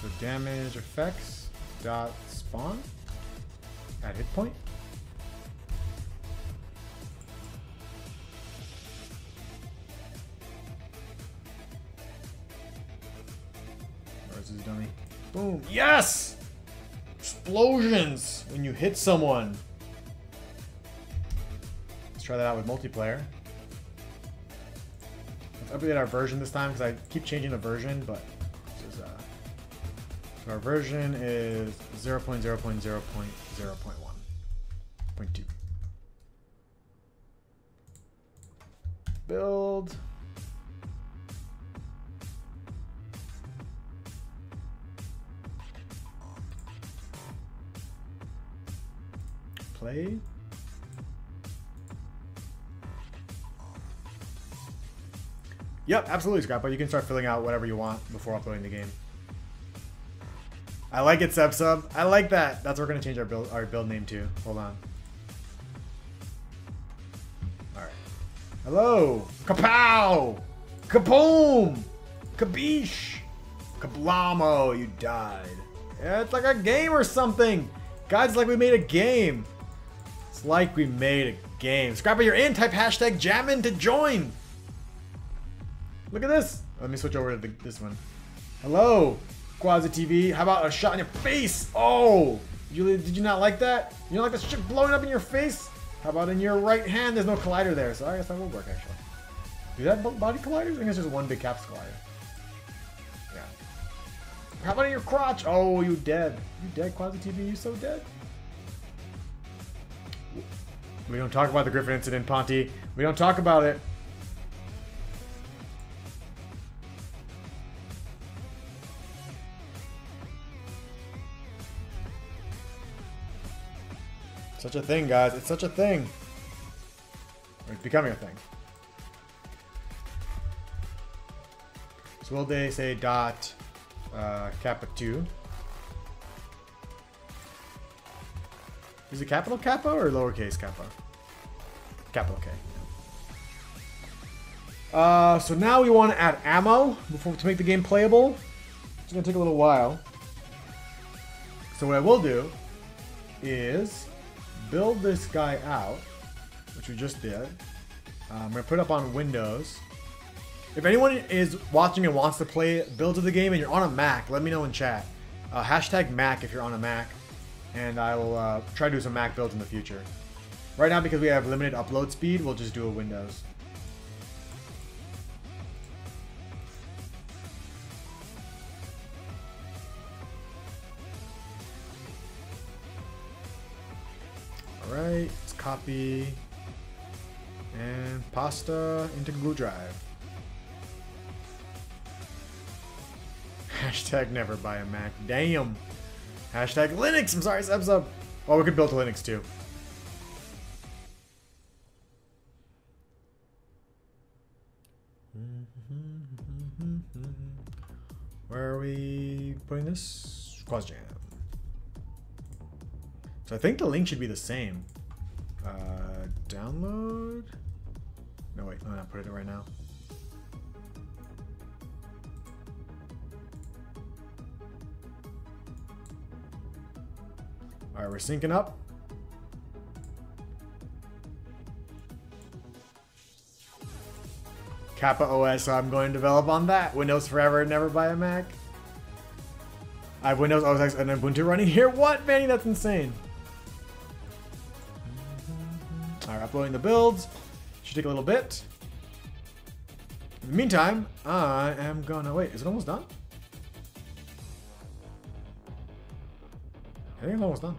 So damage effects dot spawn at hit point. Where's this dummy? Boom! Yes! Explosions when you hit someone. Let's try that out with multiplayer. Let's update our version this time because I keep changing the version, but so our version is 0.0.0.0.1. Point two. Build. Play. Yep, absolutely, Scrap. But you can start filling out whatever you want before uploading the game. I like it, Sub Sub. I like that. That's what we're gonna change our build our build name to. Hold on. All right. Hello. Kapow. Kaboom. Kabish. Kablamo, you died. Yeah, it's like a game or something. Guys, it's like we made a game. It's like we made a game. Scrapper, you're in. Type hashtag jammin to join. Look at this. Let me switch over to the, this one. Hello, QaziTV. How about a shot in your face? Oh, Julia, did you not like that? You don't like the shit blowing up in your face? How about in your right hand? There's no collider there, so I guess that will work actually. Do that body colliders? I think it's just one big caps collider. Yeah. How about in your crotch? Oh, you dead. You dead, QaziTV? You so dead? We don't talk about the Griffin incident, Ponty. We don't talk about it. Such a thing, guys. It's such a thing. It's becoming a thing. So will they say dot uh, kappa 2? Is it capital kappa or lowercase kappa? Capital K. Uh, so now we want to add ammo before to make the game playable. It's gonna take a little while. So what I will do is build this guy out, which we just did. I'm gonna put it up on Windows. If anyone is watching and wants to play builds of the game and you're on a Mac, let me know in chat. Uh, hashtag Mac if you're on a Mac, and I will uh, try to do some Mac builds in the future. Right now, because we have limited upload speed, we'll just do a Windows. Alright, let's copy and pasta into Google Drive. Hashtag never buy a Mac. Damn. Hashtag Linux. I'm sorry, sub sub. Oh, we could build Linux too. Where are we putting this? QaziJam. So I think the link should be the same. Uh, download? No, wait, I'm not putting it in right now. All right, we're syncing up. Kappa OS, so I'm going to develop on that. Windows forever, never buy a Mac. I have Windows OS X and Ubuntu running here. What, Manny? That's insane. Uploading the builds. Should take a little bit. In the meantime, I am gonna wait. Is it almost done? I think it's almost done.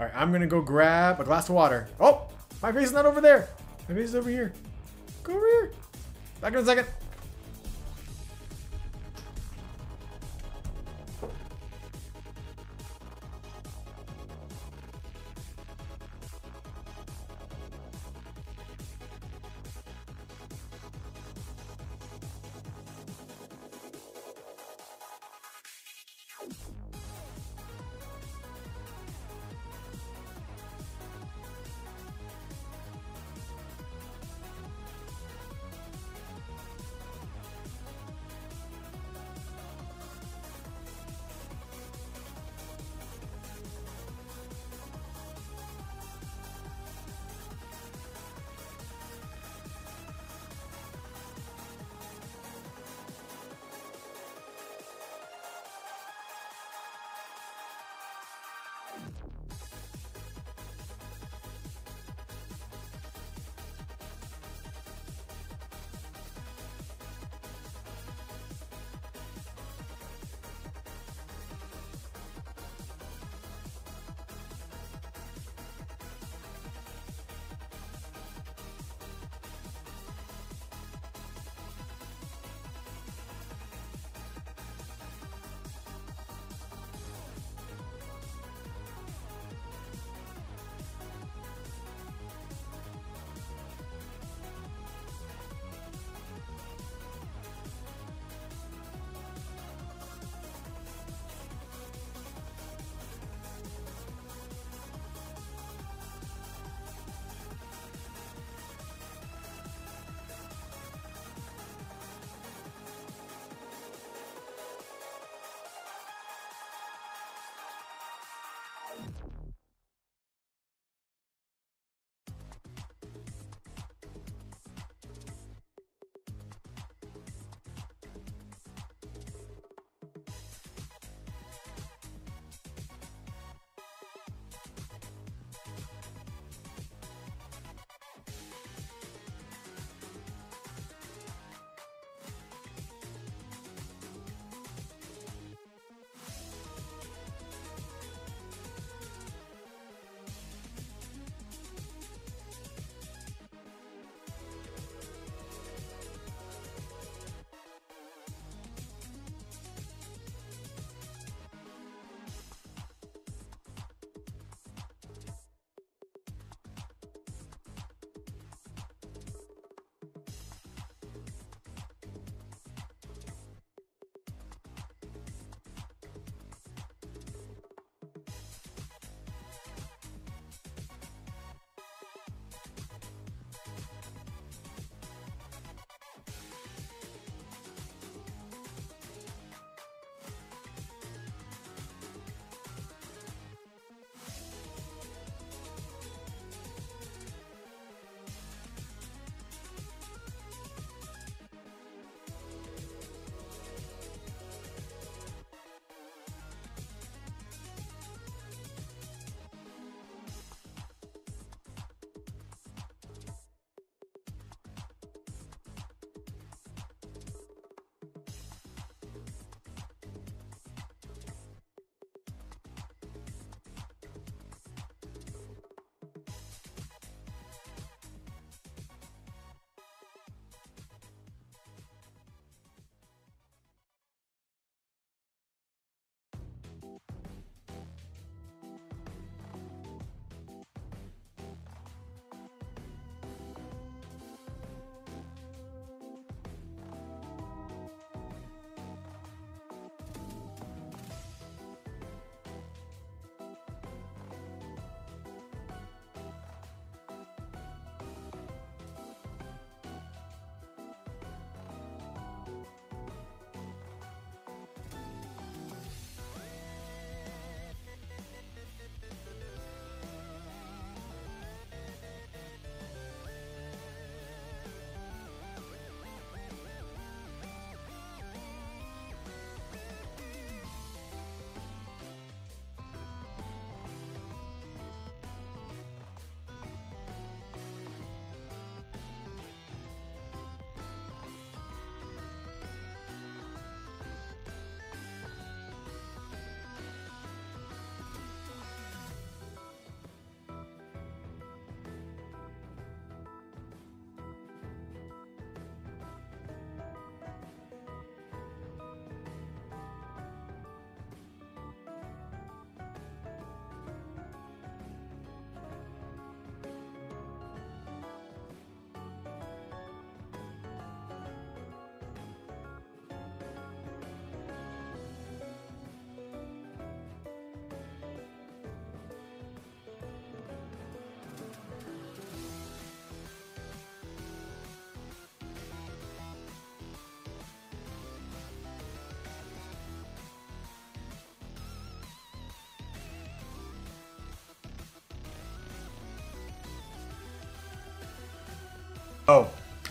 All right, I'm gonna go grab a glass of water. Oh, my face is not over there. My face is over here. Go over here. Back in a second.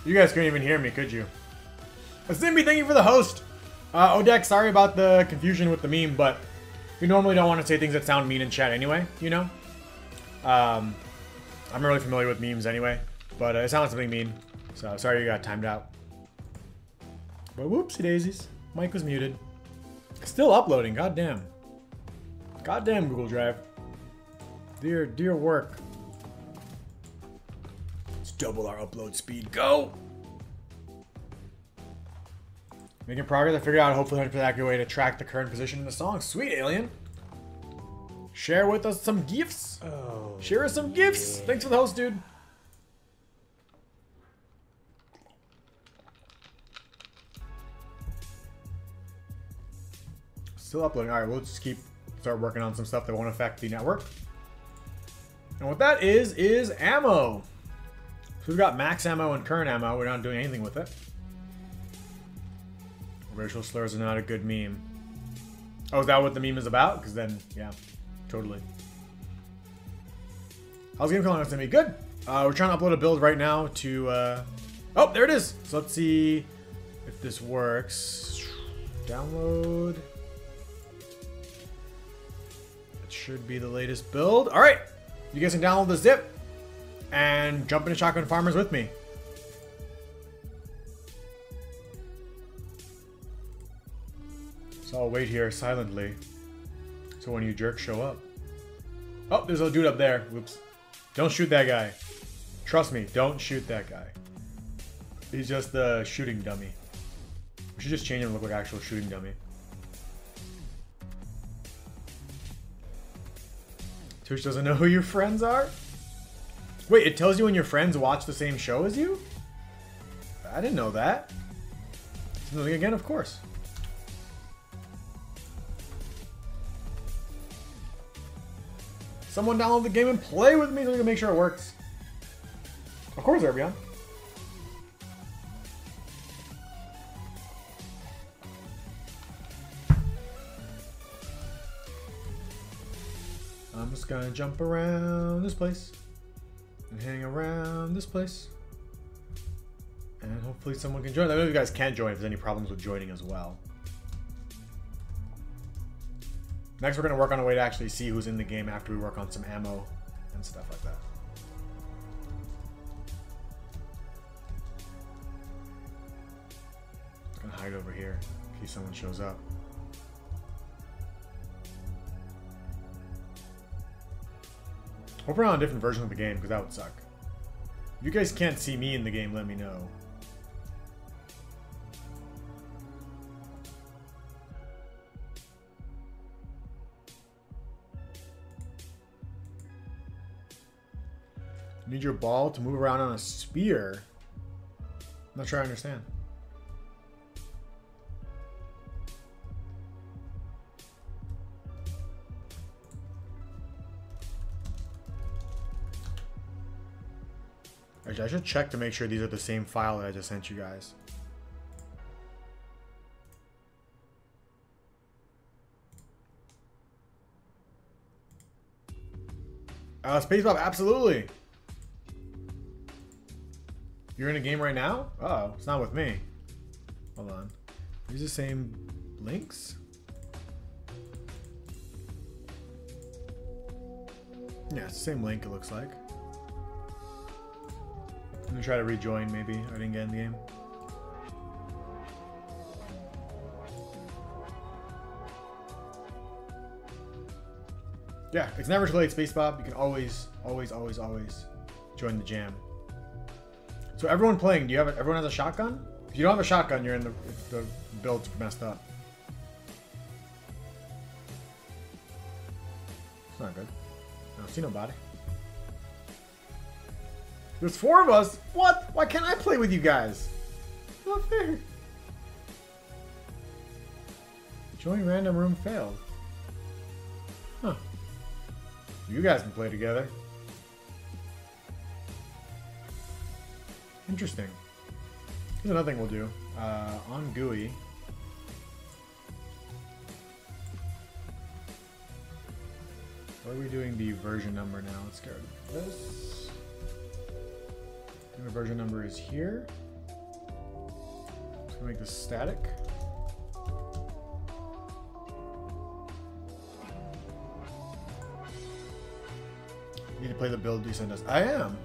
You guys couldn't even hear me, could you? Simbi, thank you for the host. Uh, Odex, sorry about the confusion with the meme, but we normally don't want to say things that sound mean in chat anyway, you know? Um, I'm really familiar with memes anyway, but uh, it sounds something mean, so sorry you got timed out. But whoopsie daisies, Mike was muted. Still uploading, goddamn. Goddamn Google Drive. Dear, dear work. Let's double our upload speed. Go! Making progress. I figured out hopefully 100% accurate way to track the current position in the song. Sweet, alien. Share with us some gifts. Oh. Share us some gifts. Thanks for the host, dude. Still uploading. All right, we'll just keep start working on some stuff that won't affect the network. And what that is is ammo. We've got max ammo and current ammo. We're not doing anything with it. Racial slurs are not a good meme. Oh, is that what the meme is about? Because then, yeah, totally. How's game going? It's gonna be good. Uh, we're trying to upload a build right now to. Uh... Oh, there it is. So let's see if this works. Download. It should be the latest build. All right, you guys can download the zip and jump into Shotgun Farmers with me. So I'll wait here silently. So when you jerks show up. Oh, there's a dude up there. Whoops. Don't shoot that guy. Trust me, don't shoot that guy. He's just a shooting dummy. We should just change him to look like actual shooting dummy. Twitch doesn't know who your friends are? Wait, it tells you when your friends watch the same show as you? I didn't know that. Something again, of course. Someone download the game and play with me so we can make sure it works. Of course, Erbion. I'm just gonna jump around this place and hang around this place. And hopefully someone can join. I know you guys can join if there's any problems with joining as well. Next, we're going to work on a way to actually see who's in the game after we work on some ammo and stuff like that. Just going to hide over here in case someone shows up. Hope we're on a different version of the game, because that would suck. If you guys can't see me in the game, let me know. Need your ball to move around on a spear. I'm not sure I understand. I should check to make sure these are the same file that I just sent you guys. Uh, Space Bob, absolutely. You're in a game right now? Uh oh, it's not with me. Hold on. These the same links? Yeah, it's the same link it looks like. Let me try to rejoin maybe. I didn't get in the game. Yeah, it's never too late, Space Bob. You can always, always, always, always join the jam. So everyone playing, do you have a, everyone has a shotgun? If you don't have a shotgun, you're in the the build's messed up. It's not good. I don't see nobody. There's four of us. What? Why can't I play with you guys? Not fair. Join random room failed. Huh. You guys can play together. Interesting. Here's another thing we'll do. Uh, on GUI. What are we doing the version number now? Let's go of this. The version number is here. Just gonna make this static. Need to play the build you sent us. I am.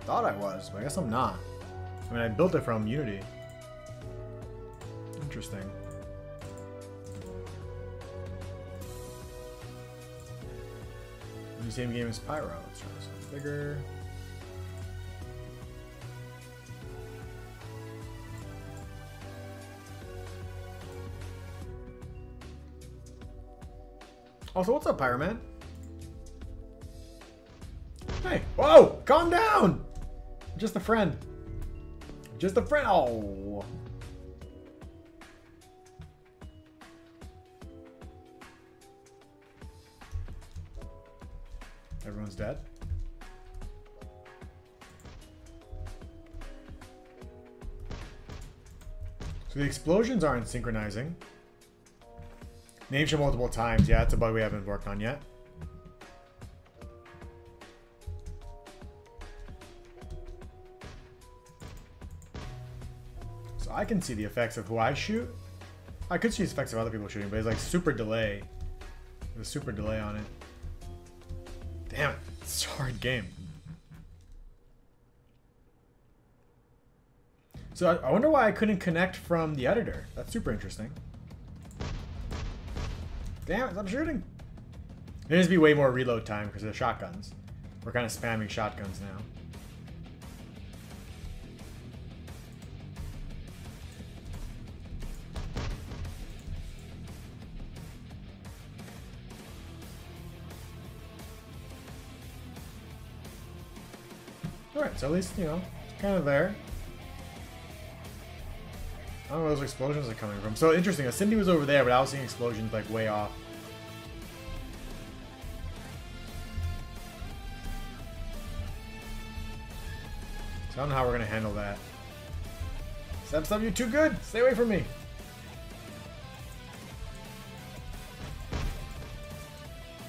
I thought I was, but I guess I'm not. I mean, I built it from Unity. Interesting. The same game as Pyro. Let's try this one bigger. Also, what's up, Pyro Man? Hey, whoa, calm down. Just a friend. Just a friend. Oh. Everyone's dead. So the explosions aren't synchronizing. Name show multiple times. Yeah, it's a bug we haven't worked on yet. So I can see the effects of who I shoot. I could see the effects of other people shooting, but it's like super delay. There's super delay on it. Damn it. It's a hard game. So I wonder why I couldn't connect from the editor. That's super interesting. Damn it, I'm shooting. There needs to be way more reload time because of the shotguns. We're kind of spamming shotguns now. Alright, so at least, you know, it's kind of there. I don't know where those explosions are coming from. So interesting, uh, Cindy was over there, but I was seeing explosions like way off. So I don't know how we're gonna handle that. Step stop, you're too good! Stay away from me!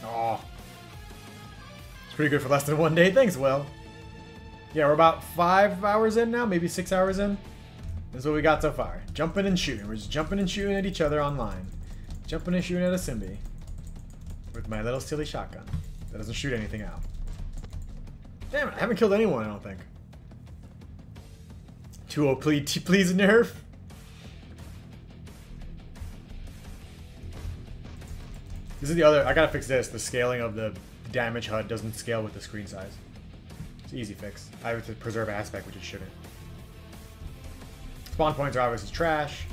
Oh. It's pretty good for less than one day. Thanks, Will. Yeah, we're about five hours in now, maybe six hours in. This is what we got so far. Jumping and shooting. We're just jumping and shooting at each other online. Jumping and shooting at a Simbi. With my little silly shotgun. That doesn't shoot anything out. Damn it, I haven't killed anyone, I don't think. 2 please, please nerf. This is the other, I gotta fix this. The scaling of the damage HUD doesn't scale with the screen size. It's easy fix. I have to preserve aspect, which it shouldn't. Spawn points are obviously trash.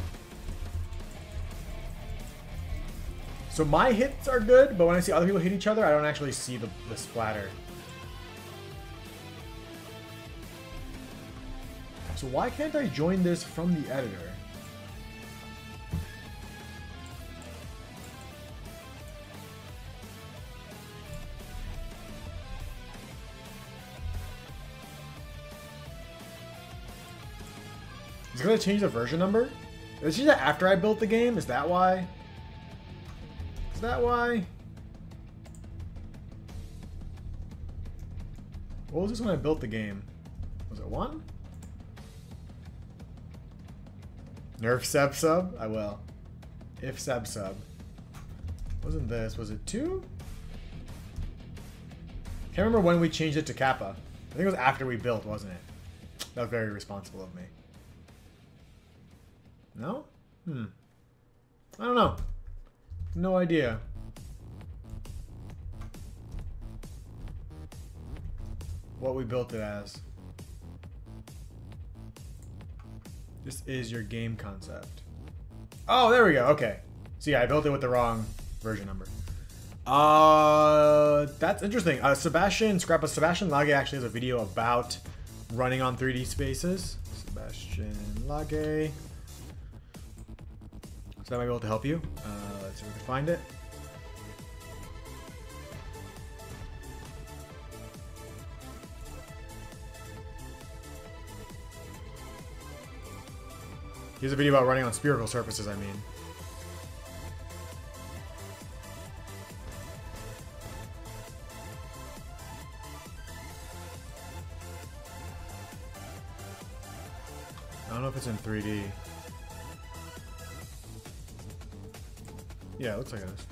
So my hits are good, but when I see other people hit each other, I don't actually see the, the splatter. So why can't I join this from the editor? Is it gonna change the version number? Is it that after I built the game? Is that why? Is that why? What was this when I built the game? Was it one? Nerf sub sub? I will. If sub sub. Wasn't this? Was it two? Can't remember when we changed it to Kappa. I think it was after we built, wasn't it? That was very responsible of me. No? Hmm. I don't know. No idea. What we built it as. This is your game concept. Oh, there we go. Okay. See, I built it with the wrong version number. Uh, that's interesting. Uh, Sebastian Scrappa Sebastian Lague actually has a video about running on 3D spaces. Sebastian Lague. That might be able to help you. Uh, let's see if we can find it. Here's a video about running on spherical surfaces, I mean. I don't know if it's in 3D. Yeah, it looks like it is.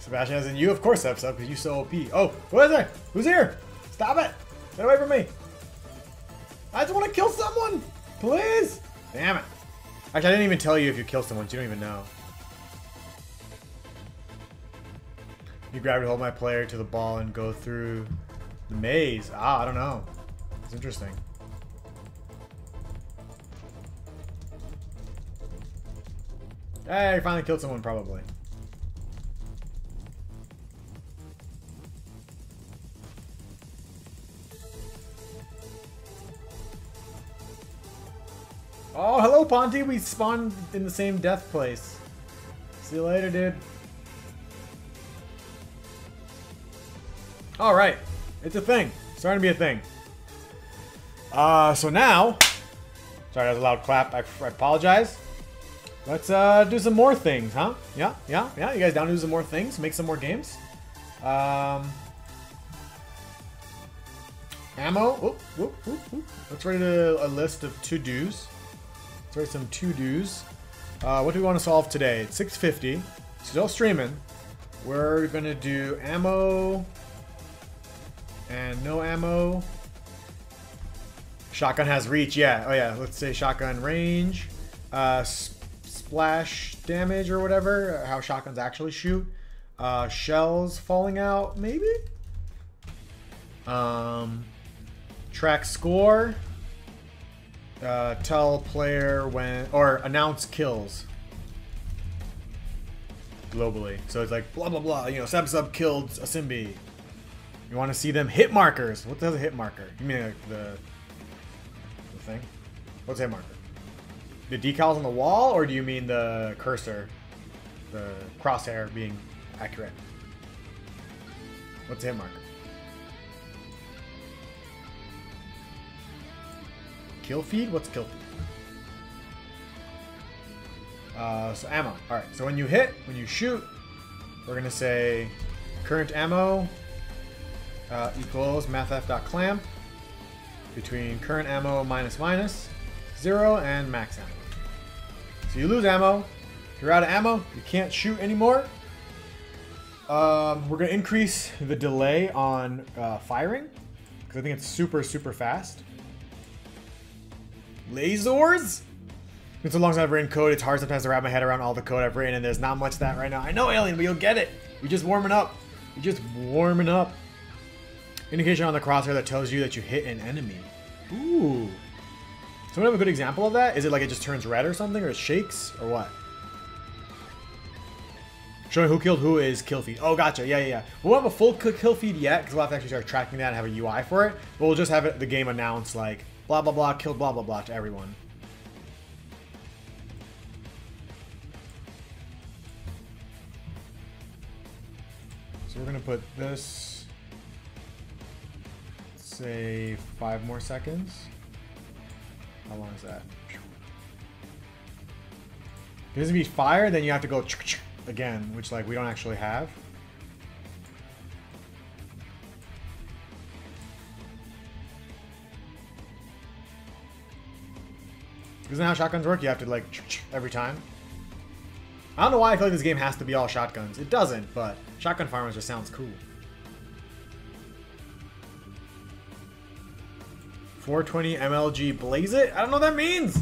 Sebastian as in you, of course, steps up because you so OP. Oh, who is there? Who's here? Stop it! Get away from me! I just want to kill someone! Please! Damn it. Actually, I didn't even tell you if you kill someone, so you don't even know. You grab gravity hold my player to the ball and go through the maze. Ah, I don't know. It's interesting. Hey, I finally killed someone, probably. Oh, hello, Ponty. We spawned in the same death place. See you later, dude. All right, it's a thing. Starting to be a thing. Uh, so now, sorry, that was a loud clap. I, I apologize. Let's uh, do some more things, huh? Yeah, yeah, yeah. You guys down to do some more things? Make some more games? Um, ammo. Oop, whoop, whoop, whoop. Let's write a, a list of to-dos. Let's write some to-dos. Uh, what do we want to solve today? It's 650. Still streaming. We're gonna do ammo and no ammo. Shotgun has reach. Yeah. Oh yeah. Let's say shotgun range. Uh, splash damage or whatever. How shotguns actually shoot. Uh, shells falling out. Maybe. Um, track score. Uh, tell player when or announce kills globally. So it's like blah blah blah. You know, Sub Sub killed a Simbi. You want to see them hit markers. What hell a hit marker? You mean like the the thing? What's a hit marker? The decals on the wall, or do you mean the cursor, the crosshair being accurate? What's a hit marker? Kill feed? What's kill feed? Uh, so ammo. All right. So when you hit, when you shoot, we're gonna say current ammo uh, equals mathf.clamp between current ammo minus minus zero and max ammo. So you lose ammo. You're out of ammo, you can't shoot anymore. Um, we're gonna increase the delay on uh, firing because I think it's super super fast. Lasers? It's so long as I've written code, it's hard sometimes to wrap my head around all the code I've written, and there's not much that right now. I know, Alien, but you'll get it. You're just warming up. You're just warming up. Indication on the crosshair that tells you that you hit an enemy. Ooh. Someone have a good example of that? Is it like it just turns red or something, or it shakes, or what? Showing who killed who is kill feed. Oh, gotcha. Yeah, yeah, yeah. We won't have a full kill feed yet, because we'll have to actually start tracking that and have a UI for it. But we'll just have it, the game announce, like, blah, blah, blah, killed blah, blah, blah to everyone. So we're going to put this, say, five more seconds. How long is that? If it has to be fire, then you have to go again, which like we don't actually have. Isn't how shotguns work? You have to like every time. I don't know why I feel like this game has to be all shotguns. It doesn't, but shotgun farmers just sounds cool. 420 MLG blaze it? I don't know what that means.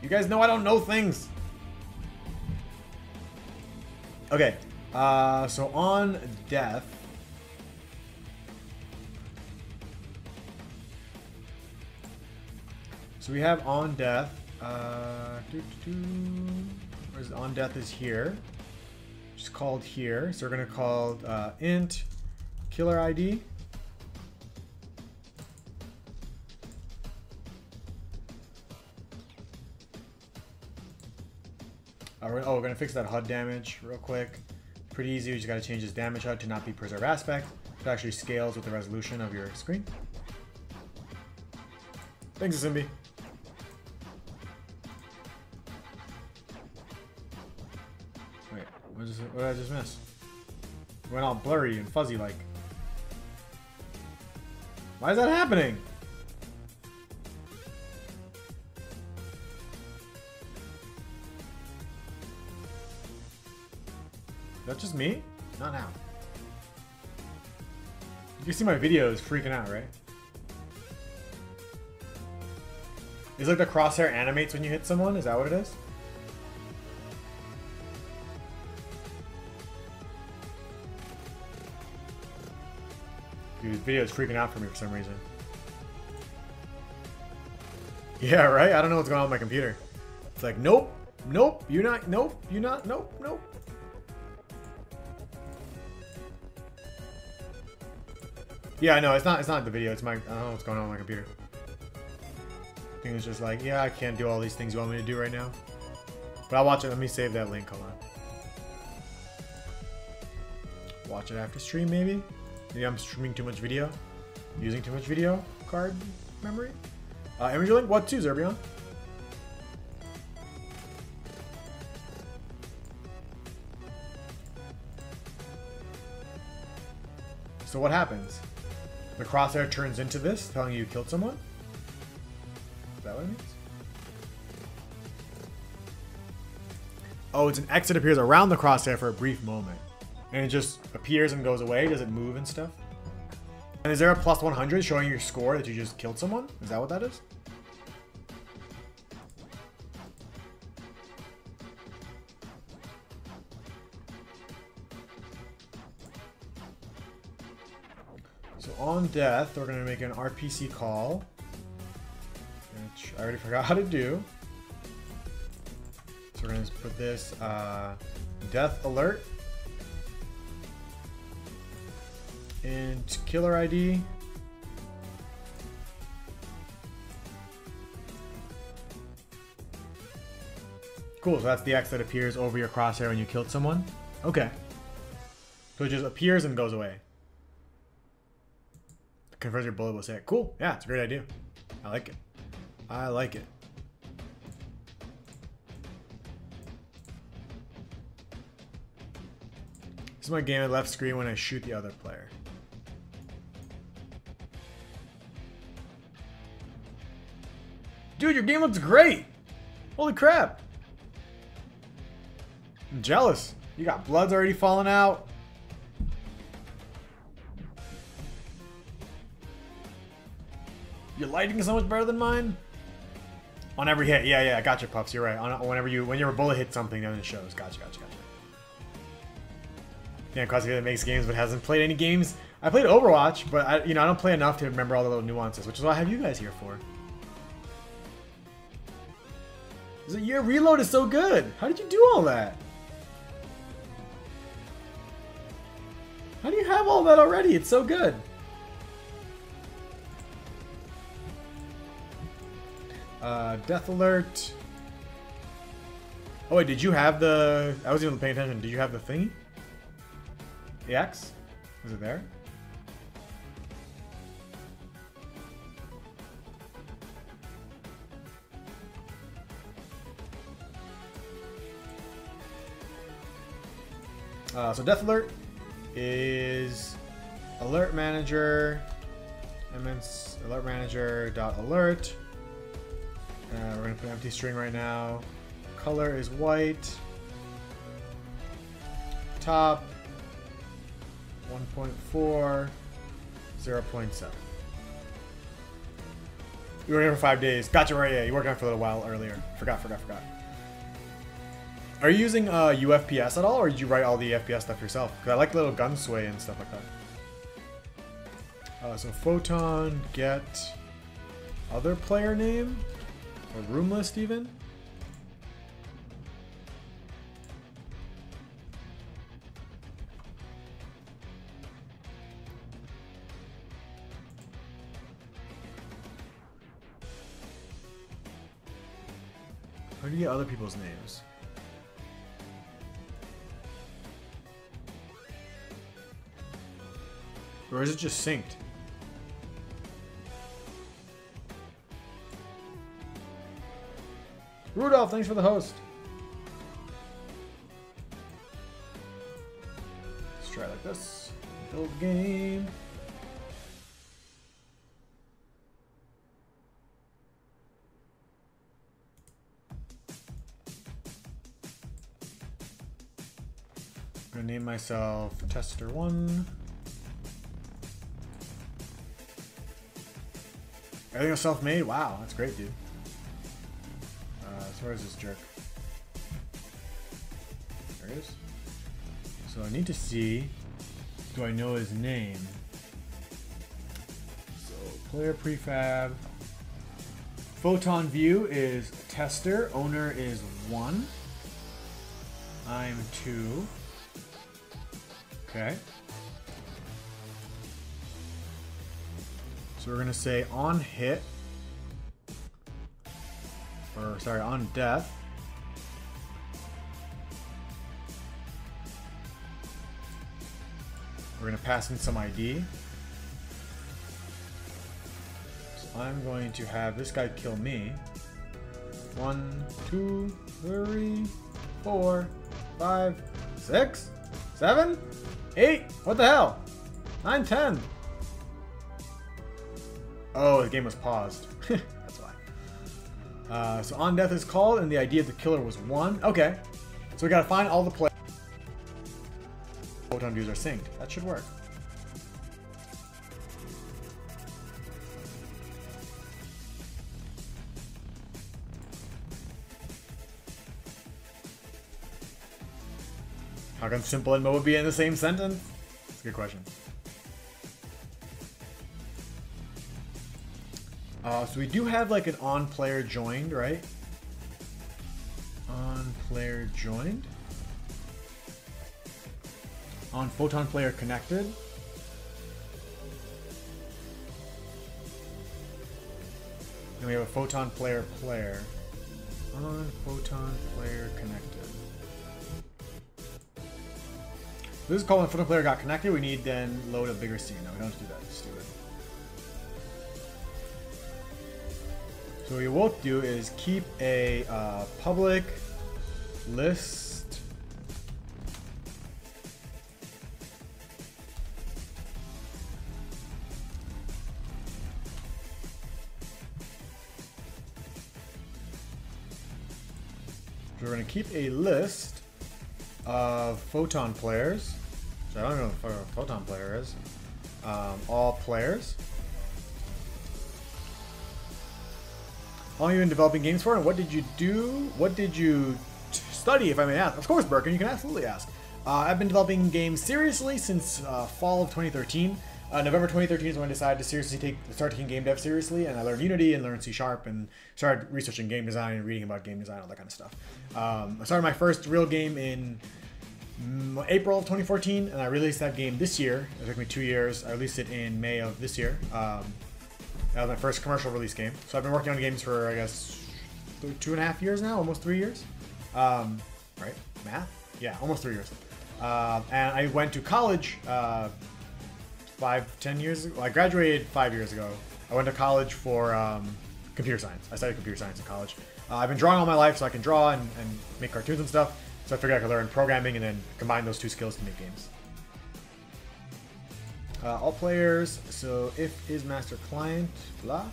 You guys know I don't know things. Okay, uh, so on death. So we have on death. Uh, doo -doo -doo. On death is here. Just called here. So we're gonna call uh, int killer ID. Uh, we're, oh, we're gonna fix that HUD damage real quick. Pretty easy. We just gotta change this damage HUD to not be preserve aspect. It actually scales with the resolution of your screen. Thanks, Simbi. What, just, what did I just miss? It went all blurry and fuzzy like. Why is that happening? That just me? Not now. You see my videos freaking out, right? Is like the crosshair animates when you hit someone? Is that what it is? Dude, this video is freaking out for me for some reason. Yeah, right? I don't know what's going on with my computer. It's like, nope, nope, you're not, nope, you're not, nope, nope. Yeah, no, it's not. It's not the video. It's my. I don't know what's going on with my computer. I think it's just like, yeah, I can't do all these things you want me to do right now. But I'll watch it. Let me save that link. Hold on. Watch it after stream, maybe. Maybe I'm streaming too much video, using too much video card memory. Uh, image link. What to Zerbion? So what happens? The crosshair turns into this, telling you you killed someone? Is that what it means? Oh, it's an X that appears around the crosshair for a brief moment. And it just appears and goes away? Does it move and stuff? And is there a plus 100 showing your score that you just killed someone? Is that what that is? On death, we're going to make an RPC call. Which I already forgot how to do. So we're going to put this uh, death alert. And killer ID. Cool, so that's the X that appears over your crosshair when you killed someone. Okay. So it just appears and goes away. Confers your bullet will say, cool. Yeah, it's a great idea. I like it. I like it. This is my game at left screen when I shoot the other player. Dude, your game looks great! Holy crap! I'm jealous. You got bloods already falling out. Lighting is so much better than mine. On every hit, yeah, yeah, gotcha, puffs. You're right. On whenever you, when your bullet hits something, then it shows. Gotcha, gotcha, gotcha. Yeah, Cosby that makes games but hasn't played any games. I played Overwatch, but I, you know, I don't play enough to remember all the little nuances, which is what I have you guys here for. So your reload is so good. How did you do all that? How do you have all that already? It's so good. Uh, death alert. Oh wait, did you have the? I wasn't even paying attention. Did you have the thingy? The X? Was it there? Uh, so death alert is alert manager mns alert manager dot alert. Uh, we're gonna put empty string right now. Color is white. Top 1.4 0.7. You were here for five days. Gotcha, right? Yeah, you worked on it for a little while earlier. Forgot, forgot, forgot. Are you using uh, UFPS at all, or did you write all the FPS stuff yourself? Because I like little gun sway and stuff like that. Uh, so photon get other player name or room list even. How do you get other people's names? Or is it just synced? Rudolph, thanks for the host. Let's try like this. Build game. I'm gonna name myself Tester 1. Everything was self-made? Wow, that's great, dude. Where is this jerk? There it is. So I need to see. Do I know his name? So player prefab. Photon view is tester. Owner is one. I'm two. Okay. So we're gonna say on hit, or sorry, on death. We're gonna pass in some ID. So I'm going to have this guy kill me. One, two, three, four, five, six, seven, eight. What the hell? Nine, ten. Oh, the game was paused. Uh, so on death is called, and the idea of the killer was one. Okay. So we gotta find all the players. Photon views are synced. That should work. How can simple and mobile be in the same sentence? That's a good question. Uh, so we do have like an on player joined, right? On player joined. On photon player connected. Then we have a photon player player. On photon player connected. This is called when photon player got connected. We need then load a bigger scene. No, we don't have to do that. It's stupid. So what we won't do is keep a uh, public list. We're going to keep a list of photon players. I don't know what a photon player is. Um, all players. Long have you been developing games for, and what did you do? What did you study, if I may ask? Of course, Birkin, you can absolutely ask. Uh, I've been developing games seriously since uh, fall of 2013. Uh, November 2013 is when I decided to seriously take start taking game dev seriously, and I learned Unity and learned C Sharp and started researching game design and reading about game design, all that kind of stuff. Um, I started my first real game in mm, April of 2014, and I released that game this year. It took me two years. I released it in May of this year. Um, that was my first commercial release game. So I've been working on games for, I guess, two and a half years now, almost three years. Um, right? Math? Yeah, almost three years. Uh, and I went to college uh, five, ten years ago. I graduated five years ago. I went to college for um, computer science. I studied computer science in college. Uh, I've been drawing all my life, so I can draw and, and make cartoons and stuff. So I figured I could learn programming and then combine those two skills to make games. Uh, all players, so if is master client, blah. So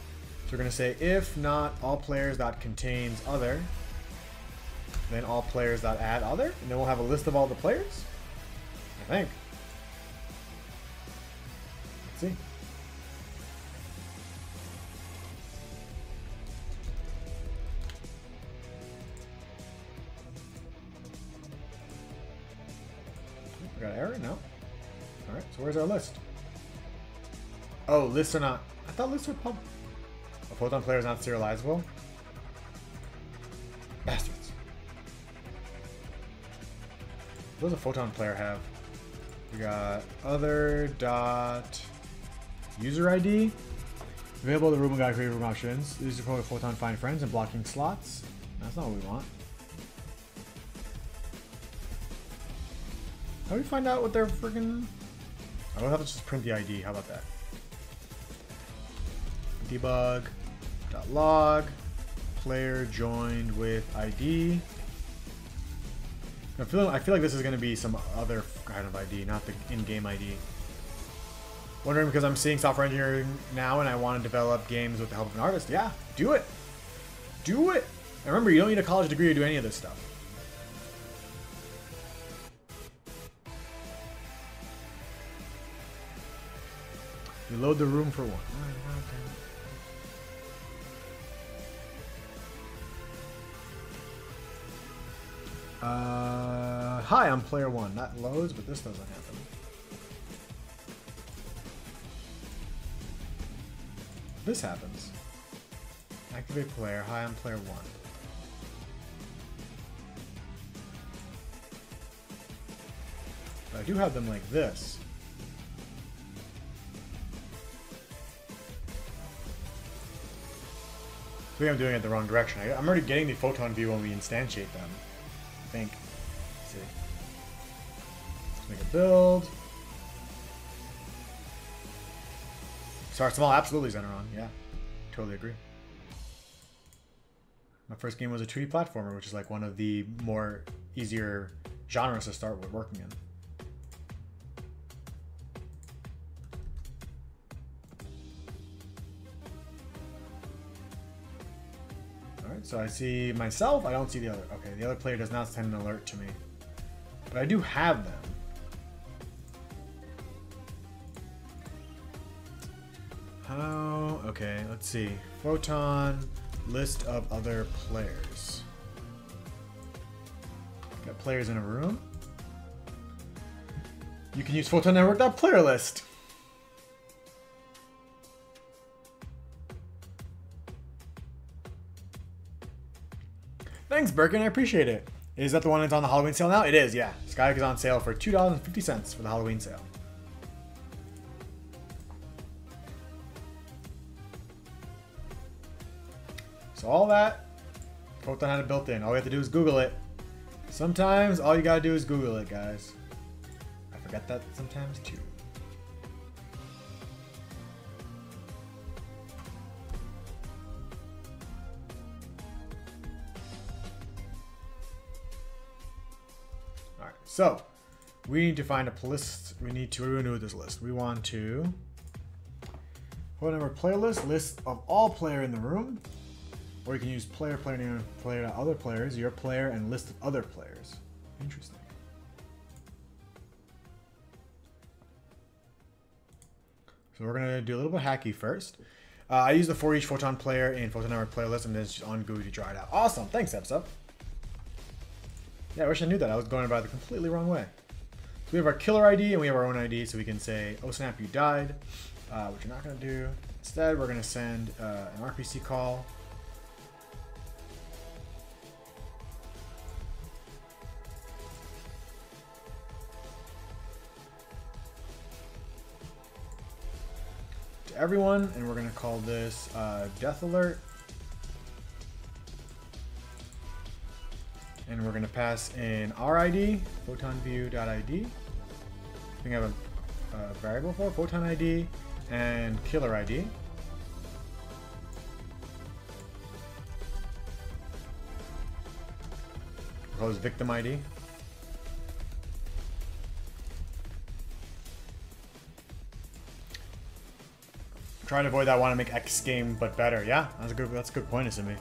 we're going to say if not all players that contains other, then all players that add other, and then we'll have a list of all the players. I think. Let's see. We got an error? No. Alright, so where's our list? Oh, lists are not. I thought lists were pub. A photon player is not serializable. Bastards. What does a photon player have? We got other dot user ID. Available the room guide creative room options. These are probably photon find friends and blocking slots. That's not what we want. How do we find out what they're freaking? I will have to just print the ID. How about that? Debug log player joined with ID. I feel I feel like this is going to be some other kind of ID, not the in-game ID. Wondering because I'm seeing software engineering now and I want to develop games with the help of an artist. Yeah, do it. Do it. And remember, you don't need a college degree to do any of this stuff. You load the room for one. Uh, hi, I'm player one. That loads, but this doesn't happen. This happens. Activate player. Hi, I'm player one. But I do have them like this. I think I'm doing it the wrong direction. I'm already getting the photon view when we instantiate them. Think. Let's see. Let's make a build. Start small, absolutely Zeneron. Yeah, totally agree. My first game was a 2D platformer, which is like one of the more easier genres to start with working in. So I see myself, I don't see the other. Okay, the other player does not send an alert to me. But I do have them. How? Okay, let's see. Photon, list of other players. Got players in a room. You can use Photon Network player list. Thanks, Birkin. I appreciate it. Is that the one that's on the Halloween sale now? It is, yeah. Skyhook is on sale for $2.50 for the Halloween sale. So all that, Photon had it built in. All we have to do is Google it. Sometimes all you gotta do is Google it, guys. I forget that sometimes too. So we need to find a list. We need to renew this list. We want to put number playlist, list of all player in the room. Or you can use player, player name, player to other players, your player, and list of other players. Interesting. So we're gonna do a little bit hacky first. Uh, I use the for each photon player in Photon Network playlist, and then it's just on GUI to try it out. Awesome, thanks, Epsa. Yeah, I wish I knew that. I was going about it the completely wrong way. So we have our killer ID and we have our own ID, so we can say, "Oh snap, you died," uh, which you're not gonna do. Instead, we're gonna send uh, an RPC call to everyone, and we're going to call this uh, Death Alert. And we're going to pass in our ID, photonview.id. I think I have a, a variable for photon ID and killer ID. We'll victim ID. trying to avoid that. I want to make X game, but better. Yeah, that's a good. That's a good point, me.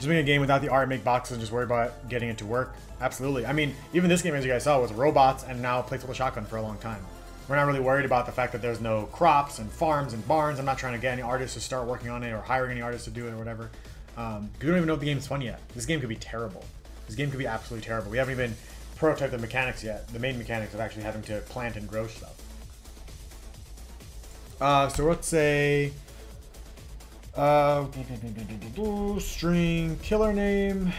Just make a game without the art, make boxes, and just worry about getting it to work. Absolutely. I mean, even this game, as you guys saw, was robots and now plays with a shotgun for a long time. We're not really worried about the fact that there's no crops and farms and barns. I'm not trying to get any artists to start working on it or hiring any artists to do it or whatever. Um, we don't even know if the game's fun yet. This game could be terrible. This game could be absolutely terrible. We haven't even prototyped the mechanics yet. The main mechanics of actually having to plant and grow stuff. Uh, so let's say uh, string killer name,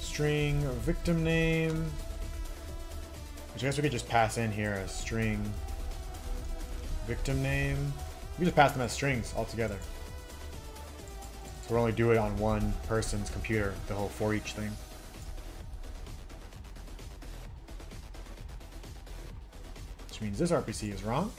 string victim name, which I guess we could just pass in here as string victim name. We just pass them as strings altogether. So we'll only do it on one person's computer, the whole for each thing. Which means this RPC is wrong.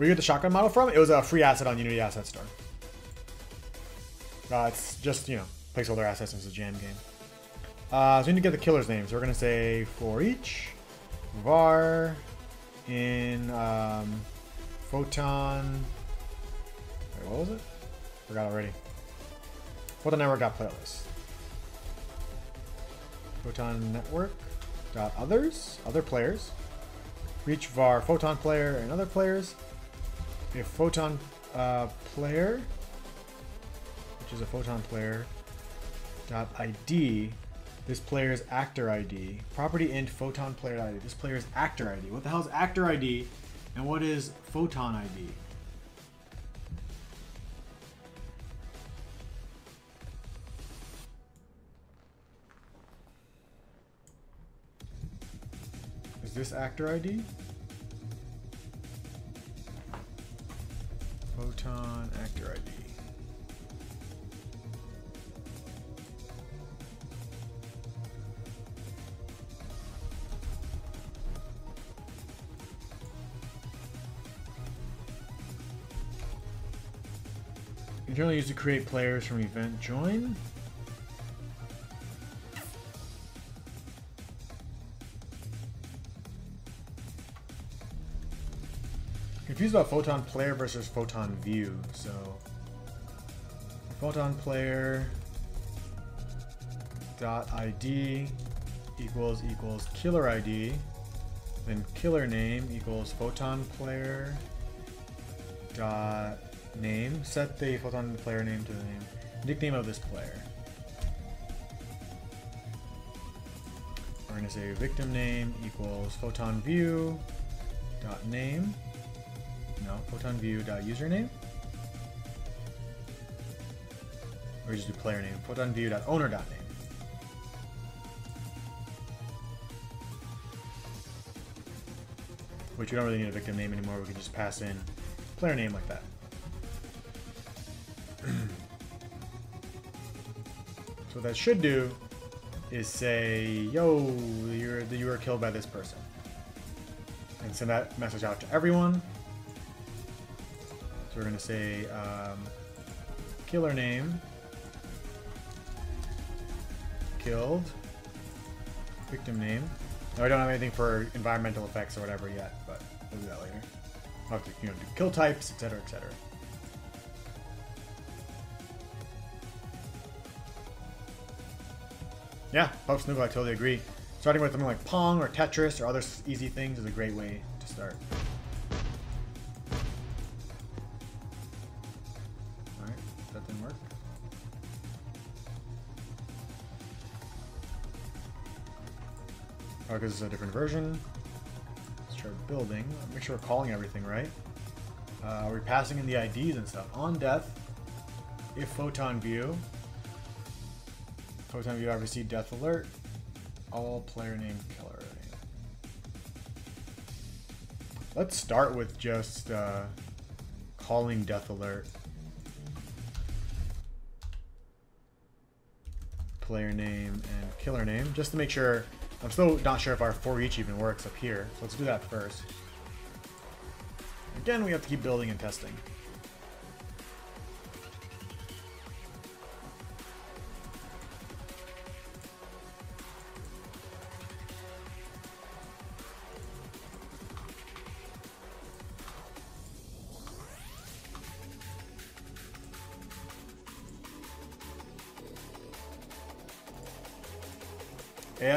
Where you get the shotgun model from? It was a free asset on Unity Asset Store. Uh, it's just, you know, placeholder assets as a jam game. Uh, so we need to get the killer's name. So we're going to say for each var in um, photon. Wait, what was it? Forgot already. Photon network got playlist. Photon network dot others other players. For each var photon player and other players. If photon uh, player, which is a photon player dot ID this player's actor ID. Property int photon player ID. This player's actor ID. What the hell is actor ID? And what is photon ID? Is this actor ID? Photon actor ID. Internally used to create players from event join. Confused about photon player versus photon view. So photon player dot ID equals equals killer ID. Then killer name equals photon player dot name. Set the photon player name to the name. Nickname of this player. We're gonna say victim name equals photon view dot name. No, photon view dot username. Or just do player name. Photon view dot owner name. Which we don't really need a victim name anymore. We can just pass in player name like that. so what that should do is say, yo, you're, you were killed by this person. And send that message out to everyone. So we're going to say um, killer name, killed, victim name. Now I don't have anything for environmental effects or whatever yet, but we'll do that later. I'll have to, you know, do kill types, etc., etc. Yeah, Pop Snoogle, I totally agree. Starting with something like Pong or Tetris or other easy things is a great way to start. Oh, because it's a different version. Let's try building. Make sure we're calling everything right. Uh, we're passing in the IDs and stuff. On death, if photon view, Photon view, received death alert. All player name killer. Let's start with just uh, calling death alert. Player name and killer name, just to make sure. I'm still not sure if our for each even works up here, so let's do that first. Again, we have to keep building and testing.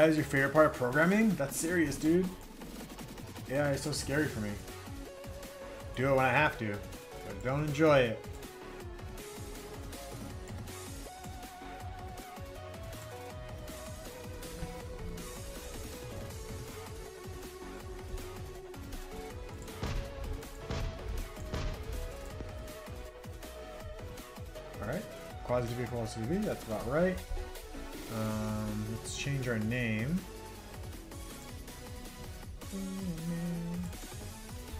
Is your favorite part of programming? That's serious, dude. AI is so scary for me. Do it when I have to, but don't enjoy it. Alright, QaziTV equals TV, that's about right. Um, let's change our name.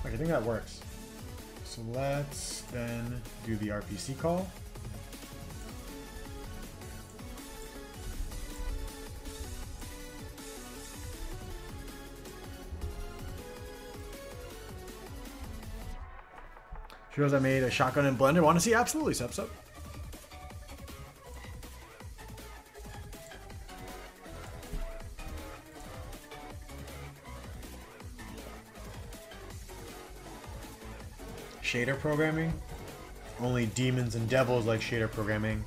Okay, I think that works. So let's then do the RPC call. Shows I made a shotgun and blender. Want to see? Absolutely, Sup Sup. Shader programming. Only demons and devils like shader programming.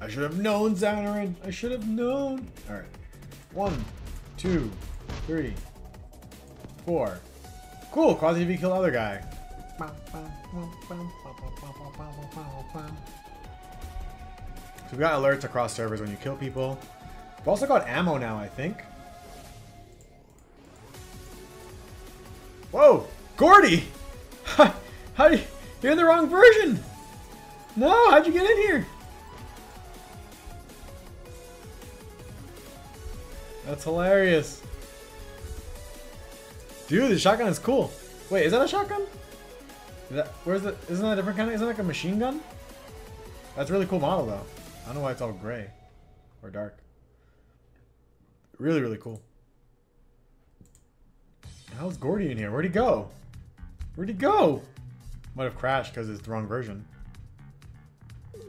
I should have known, Xanarin. I should have known. All right. One, two, three, four. Cool. Qazi V kill other guy. So we got alerts across servers when you kill people. We've also got ammo now, I think. Whoa, Gordy! How you, you're in the wrong version. No, how'd you get in here? That's hilarious. Dude, the shotgun is cool. Wait, is that a shotgun? Is that, where's the, isn't that a different kind of, isn't that like a machine gun? That's a really cool model though. I don't know why it's all gray or dark. Really, really cool. How's Gordy in here? Where'd he go? Where'd he go? Might have crashed because it's the wrong version.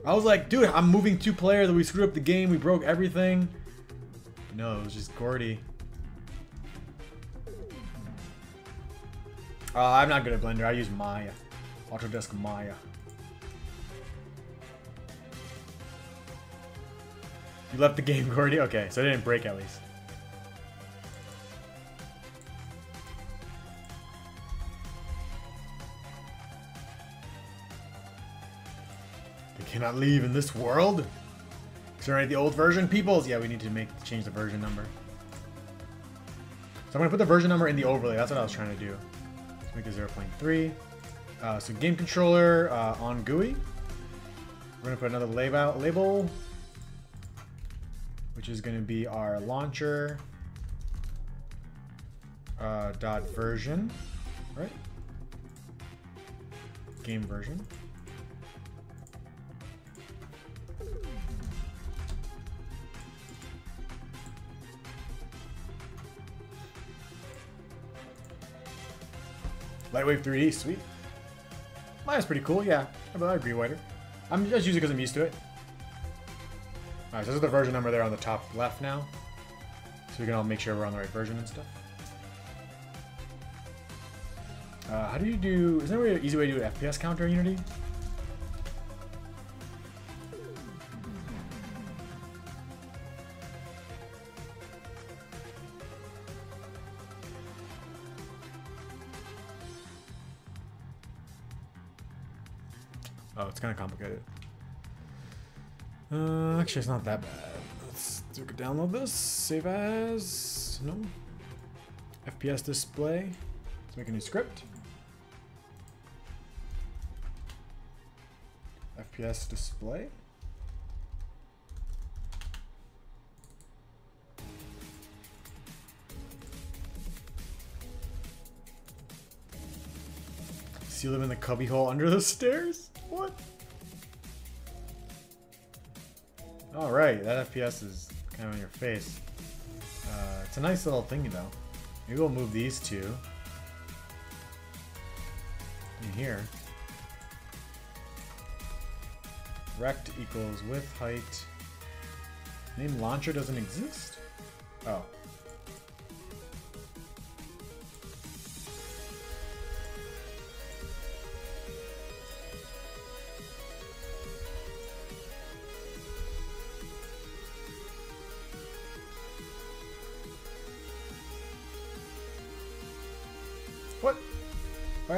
I was like, dude, I'm moving two players. That we screwed up the game. We broke everything. No, it was just Gordy. Uh, I'm not good at Blender. I use Maya. Autodesk Maya. You left the game, Gordy? Okay, so it didn't break at least. They cannot leave in this world. Exterminate the old version, peoples. Yeah, we need to make change the version number. So I'm gonna put the version number in the overlay. That's what I was trying to do. Let's make it 0.3. Uh, so game controller uh, on GUI. We're gonna put another label, label, which is gonna be our launcher uh, dot version, right? Game version. Lightwave 3D, sweet. Mine's pretty cool, yeah. I agree, Whiter. I'm just using it because I'm used to it. Alright, so this is the version number there on the top left now. So we can all make sure we're on the right version and stuff. Uh, how do you do... Is there an easy way to do an FPS counter in Unity? Oh, it's kind of complicated. Uh, actually, it's not that bad. Let's do download this. Save as. No. FPS display. Let's make a new script. FPS display. See them in the cubbyhole under the stairs? What? Alright, that FPS is kind of on your face. Uh, it's a nice little thingy though. Maybe we'll move these two. In here. Rect equals width, height. Name launcher doesn't exist? Oh.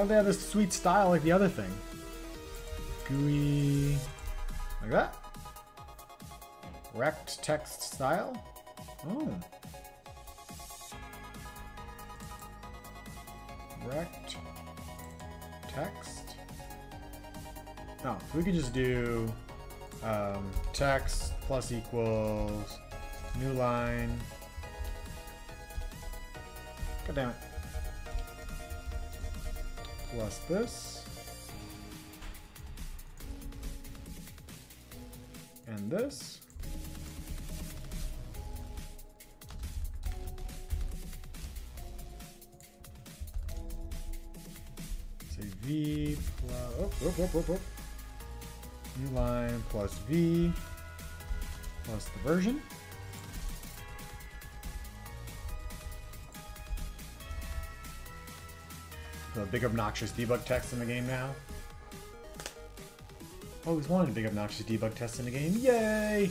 Don't they have this sweet style like the other thing? GUI. Like that? Rect text style? Oh. Rect text? No, we could just do um, text plus equals new line. God damn it plus this. And this. Say V plus, oh, oh, oh, oh, oh. New line plus V. plus the version. The big obnoxious debug text in the game now. Always wanted a big obnoxious debug test in the game. Yay!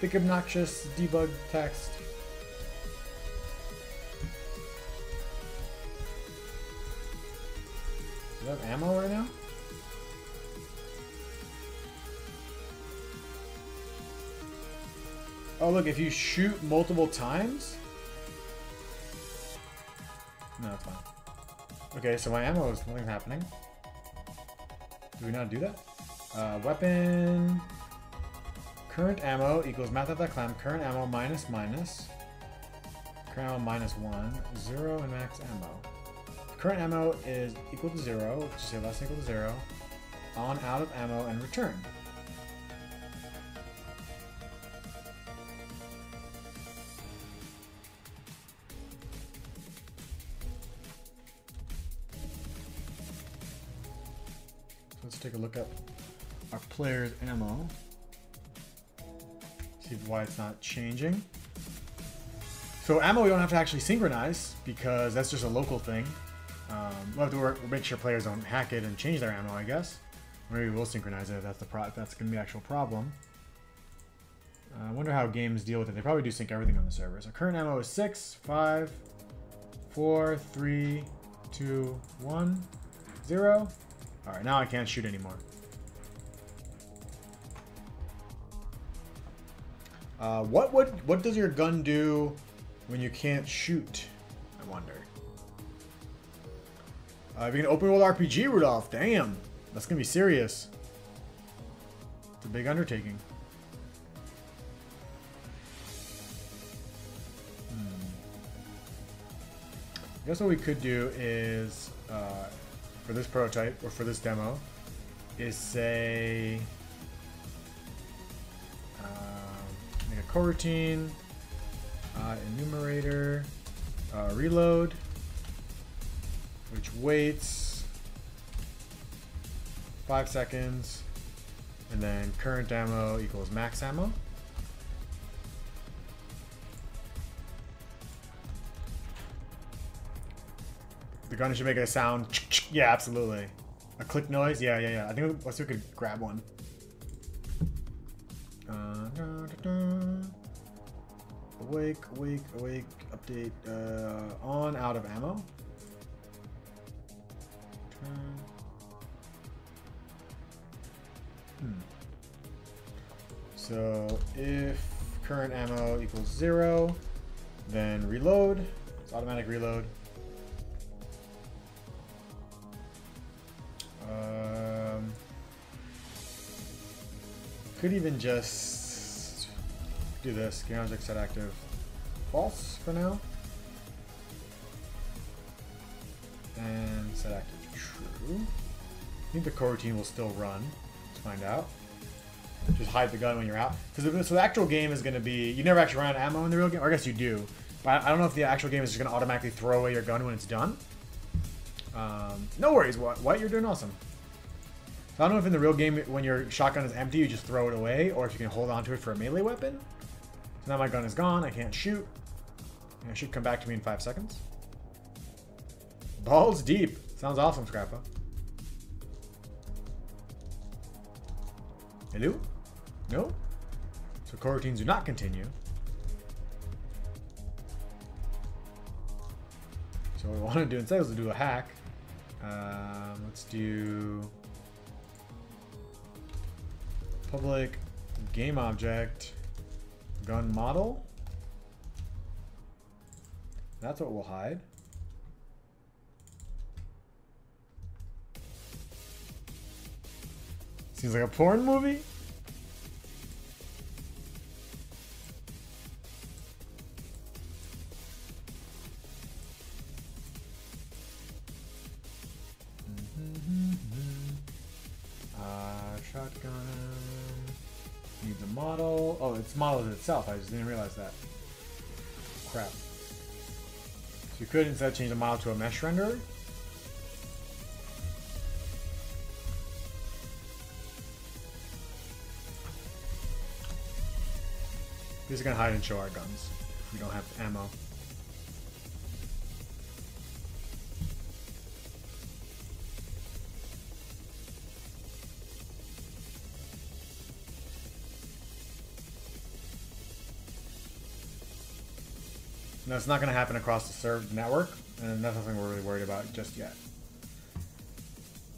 Big obnoxious debug text. Do have ammo right now? Oh look, if you shoot multiple times? Okay, so my ammo is nothing happening. Do we not do that? Uh, weapon. Current ammo equals math.clam. Current ammo minus minus. Current ammo minus one. Zero and max ammo. Current ammo is equal to zero, which is less than equal to zero. On out of ammo and return. Look at our player's ammo. See why it's not changing. So ammo we don't have to actually synchronize because that's just a local thing. Um, we'll have to work, make sure players don't hack it and change their ammo, I guess. Maybe we'll synchronize it if that's the pro if that's going to be the actual problem. Uh, I wonder how games deal with it. They probably do sync everything on the server. So current ammo is 6, 5, 4, 3, 2, 1, 0. Alright, now I can't shoot anymore. Uh, what would what does your gun do when you can't shoot? I wonder. Uh, if you can open world RPG, Rudolph, damn, that's gonna be serious. It's a big undertaking. Hmm. I guess what we could do is, uh, for this prototype or for this demo, is say uh, make a coroutine, uh, enumerator, uh, reload, which waits five seconds, and then current ammo equals max ammo. The gun should make a sound. Yeah, absolutely. A click noise. Yeah, yeah, yeah. I think let's see if we could grab one. Uh. Awake, awake, awake. Update. Uh, on, out of ammo. Hmm. So if current ammo equals zero, then reload. It's automatic reload. Um, could even just do this. Game object set active false for now. And set active true. I think the coroutine will still run. Let's find out. Just hide the gun when you're out. Because so the actual game is going to be you never actually run out of ammo in the real game. Or I guess you do, but I don't know if the actual game is just going to automatically throw away your gun when it's done. Um, no worries, what? You're doing awesome. So I don't know if in the real game, when your shotgun is empty, you just throw it away, or if you can hold on to it for a melee weapon. So now my gun is gone, I can't shoot. And it should come back to me in five seconds. Balls deep. Sounds awesome, Scrappa. Hello? No? So coroutines do not continue. So what I want to do instead is to do a hack. Um, let's do public game object gun model. That's what we'll hide. Seems like a porn movie. Shotgun needs a model. Oh, it's modeled itself. I just didn't realize that. Crap. So you could instead change the model to a mesh renderer. He's gonna hide and show our guns. We don't have ammo. No, it's not going to happen across the served network, and that's nothing we're really worried about just yet.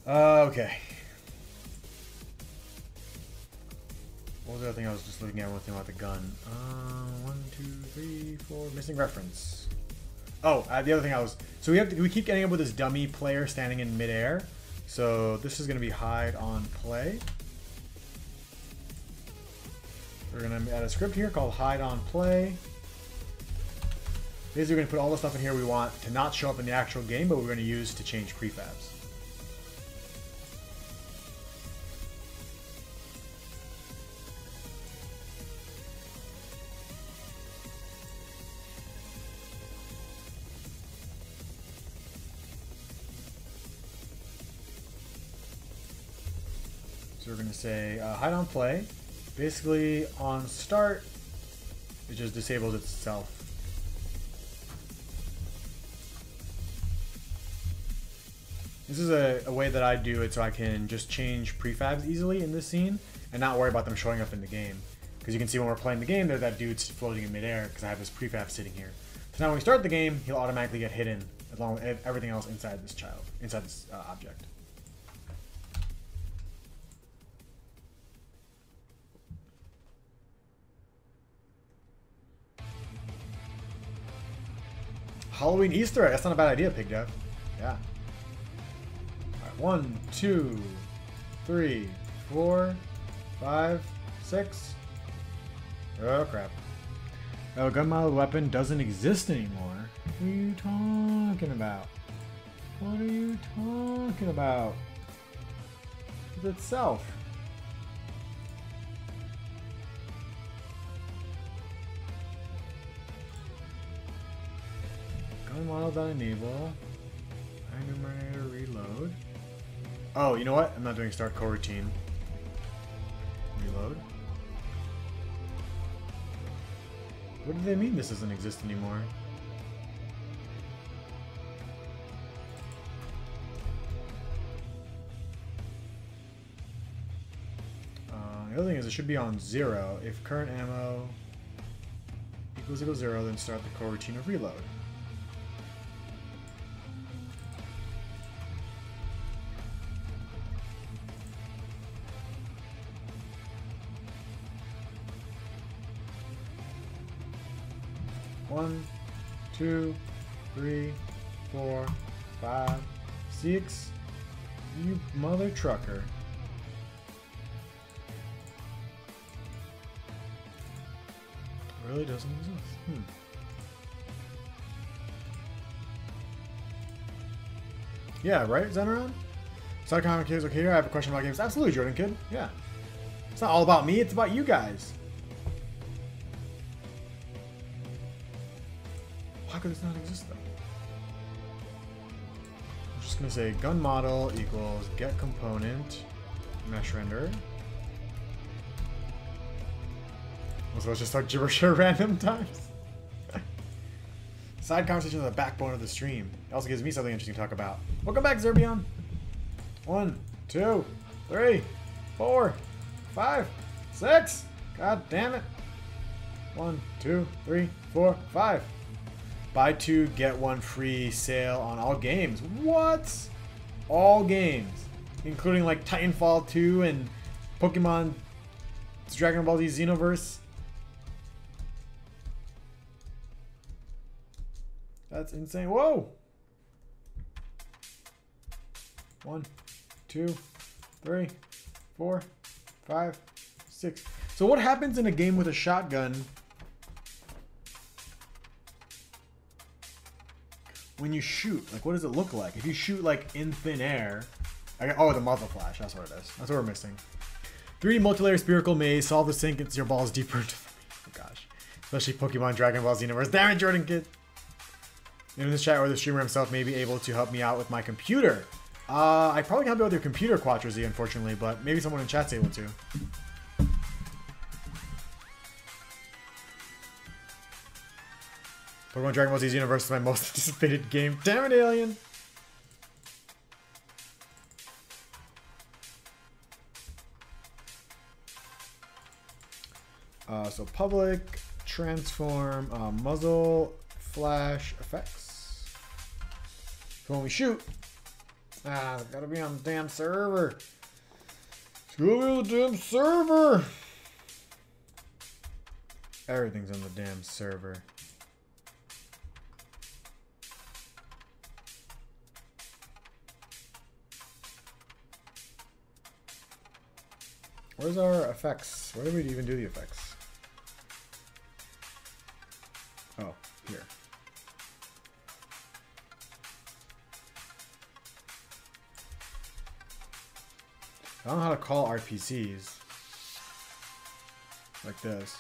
Uh, okay. What was the other thing I was just looking at? One thing about the gun. Uh, one, two, three, four. Missing reference. Oh, uh, the other thing I was. So we have to, we keep getting up with this dummy player standing in midair. So this is going to be hide on play. We're going to add a script here called hide on play. Basically, we're going to put all the stuff in here we want to not show up in the actual game, but we're going to use to change prefabs. So we're going to say uh, hide on play. Basically, on start, it just disables itself. This is a, a way that I do it so I can just change prefabs easily in this scene and not worry about them showing up in the game. Because you can see when we're playing the game, there's that dude's floating in midair because I have this prefab sitting here. So now when we start the game, he'll automatically get hidden along with everything else inside this child, inside this uh, object. Halloween Easter egg. That's not a bad idea, Pig Dev. Yeah. One, two, three, four, five, six. Oh crap. Oh, gun model weapon doesn't exist anymore. What are you talking about? What are you talking about? It's itself. Gun model dot enable. Enumerator reload. Oh, you know what? I'm not doing start coroutine. Reload. What do they mean this doesn't exist anymore? Uh, the other thing is it should be on zero. If current ammo equals equals zero, then start the coroutine of reload. One, two, three, four, five, six. You mother trucker. Really doesn't exist. Hmm. Yeah, right, Zeneron? Side comment kids, okay, I have a question about games. Absolutely, Jordan Kid. Yeah. It's not all about me, it's about you guys. This not exist though? I'm just gonna say gun model equals get component mesh render. So let's just talk gibberish at random times. Side conversation is the backbone of the stream. It also gives me something interesting to talk about. Welcome back, Zerbion. One, two, three, four, five, six. God damn it. One, two, three, four, five. Buy two, get one free sale on all games. What? All games. Including like Titanfall 2 and Pokemon Dragon Ball Z Xenoverse. That's insane. Whoa! One, two, three, four, five, six. So what happens in a game with a shotgun when you shoot? Like, what does it look like? If you shoot like in thin air, I, oh, the muzzle flash. That's what it is. That's what we're missing. 3D multi-layer spherical maze. Solve the sink. It's your balls deeper into the. Oh gosh. Especially Pokemon Dragon Ball Xenoverse. Damn it, Jordan Kid. In this chat, or the streamer himself may be able to help me out with my computer. Uh, I probably can't help you with your computer, Quattro-Z, unfortunately, but maybe someone in chat's able to. Pokemon Dragon Ball Z Universe is my most anticipated game. Damn it, Alien! Uh, so public, transform, uh, muzzle, flash, effects. So when we shoot, ah, it's gotta be on the damn server. It's gotta be on the damn server. Everything's on the damn server. Where's our effects? Where did we even do the effects? Oh, here. I don't know how to call RPCs. Like this.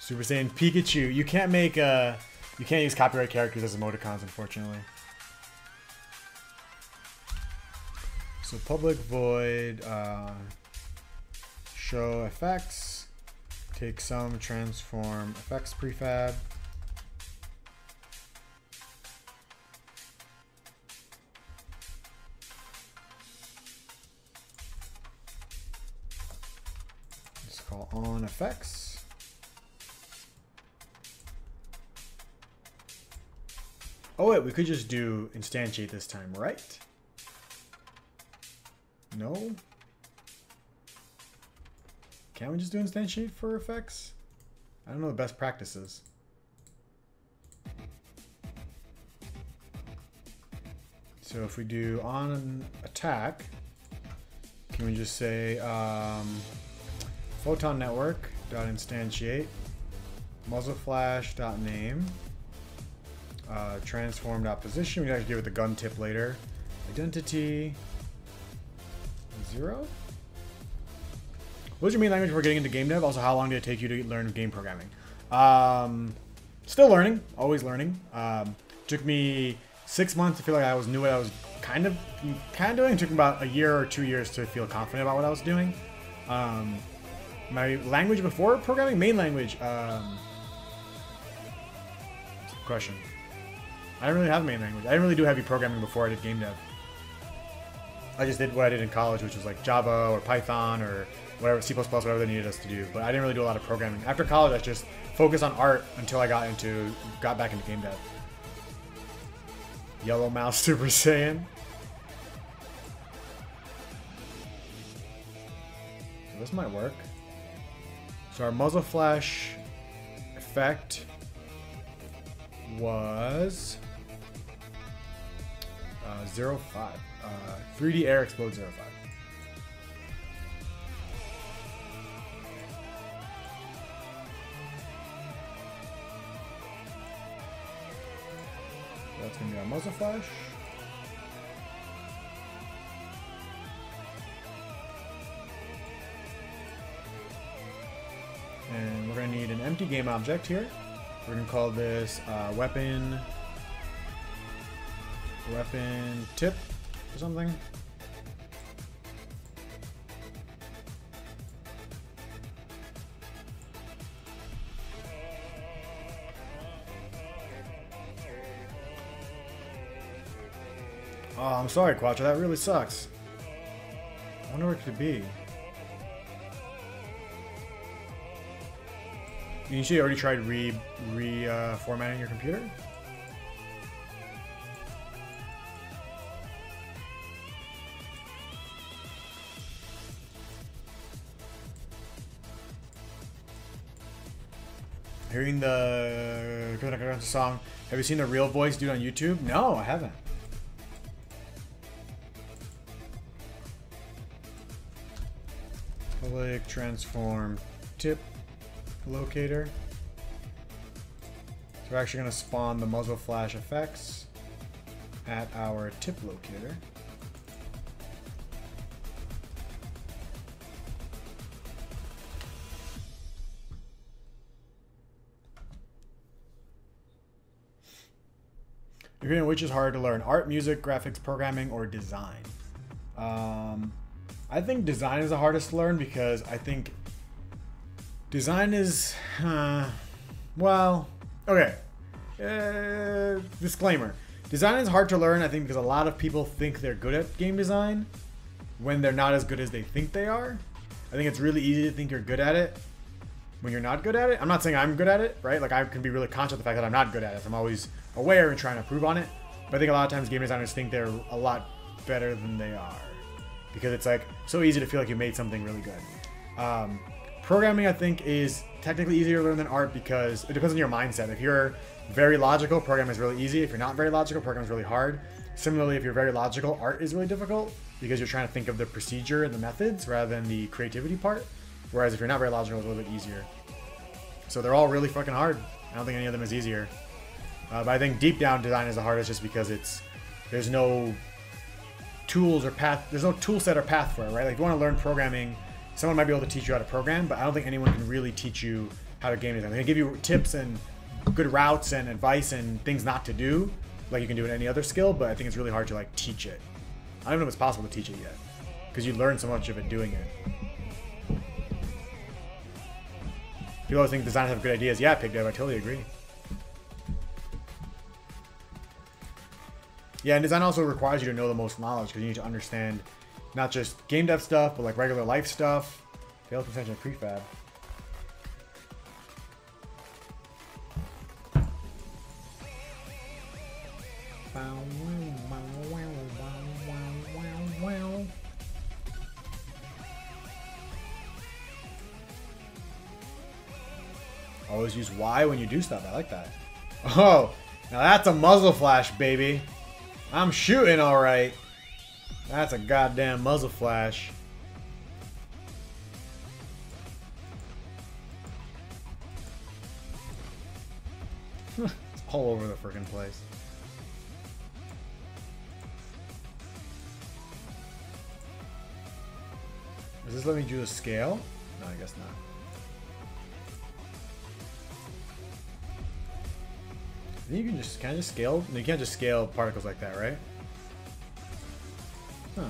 Super Saiyan Pikachu. You can't make uh you can't use copyright characters as emoticons, unfortunately. So public void uh, show effects. Take some transform effects prefab. Let's call on effects. Oh wait, we could just do instantiate this time, right? No? Can't we just do instantiate for effects? I don't know the best practices. So if we do on attack, can we just say um, photon network dot instantiate muzzle flash dot name uh, transform dot position. We can actually give it the gun tip later. Identity zero. What's your main language for getting into game dev? Also, how long did it take you to learn game programming? Um, still learning, always learning. Um, took me six months to feel like I was knew what I was kind of kind of doing. It took me about a year or two years to feel confident about what I was doing. Um, my language before programming, main language. Um, question. I didn't really have a main language. I didn't really do heavy programming before I did game dev. I just did what I did in college, which was like Java or Python or whatever, C++, whatever they needed us to do. But I didn't really do a lot of programming. After college, I just focused on art until I got into, got back into game dev. Yellow Mouse Super Saiyan. So this might work. So our muzzle flash effect was uh, 05. Uh, 3D Air Explode 05. That's gonna be our muzzle flash. And we're gonna need an empty game object here. We're gonna call this uh, weapon weapon tip or something. Oh, I'm sorry, Quattro. That really sucks. I wonder what it could be. You should already tried re re uh, formatting your computer. Hearing the song. Have you seen the real voice dude on YouTube? No, I haven't. Public transform tip locator. So we're actually going to spawn the muzzle flash effects at our tip locator. You're hearing which is harder to learn art, music, graphics, programming, or design. Um, I think design is the hardest to learn because I think Design is, uh, well, okay. Uh, disclaimer: Design is hard to learn. I think because a lot of people think they're good at game design when they're not as good as they think they are. I think it's really easy to think you're good at it when you're not good at it. I'm not saying I'm good at it, right? Like I can be really conscious of the fact that I'm not good at it. I'm always aware and trying to improve on it. But I think a lot of times game designers think they're a lot better than they are because it's like so easy to feel like you made something really good. Um, programming, I think, is technically easier to learn than art because it depends on your mindset. If you're very logical, programming is really easy. If you're not very logical, programming is really hard. Similarly, if you're very logical, art is really difficult because you're trying to think of the procedure and the methods rather than the creativity part. Whereas if you're not very logical, it's a little bit easier. So they're all really fucking hard. I don't think any of them is easier. Uh, but I think deep down design is the hardest just because it's there's no tools or path. There's no tool set or path for it, right? Like if you want to learn programming, someone might be able to teach you how to program, but I don't think anyone can really teach you how to game design. They can give you tips and good routes and advice and things not to do, like you can do in any other skill. But I think it's really hard to like teach it. I don't even know if it's possible to teach it yet because you learn so much of it doing it. People always think designers have good ideas. Yeah, Pig Dev, I totally agree. Yeah, and design also requires you to know the most knowledge because you need to understand not just game dev stuff, but like regular life stuff. Failed potential prefab. Always use Y when you do stuff. I like that. Oh, now that's a muzzle flash, baby. I'm shooting all right. That's a goddamn muzzle flash. it's all over the freaking place. Does this let me do the scale? No, I guess not. Think you can just, I just scale? You can't just scale particles like that, right? Huh.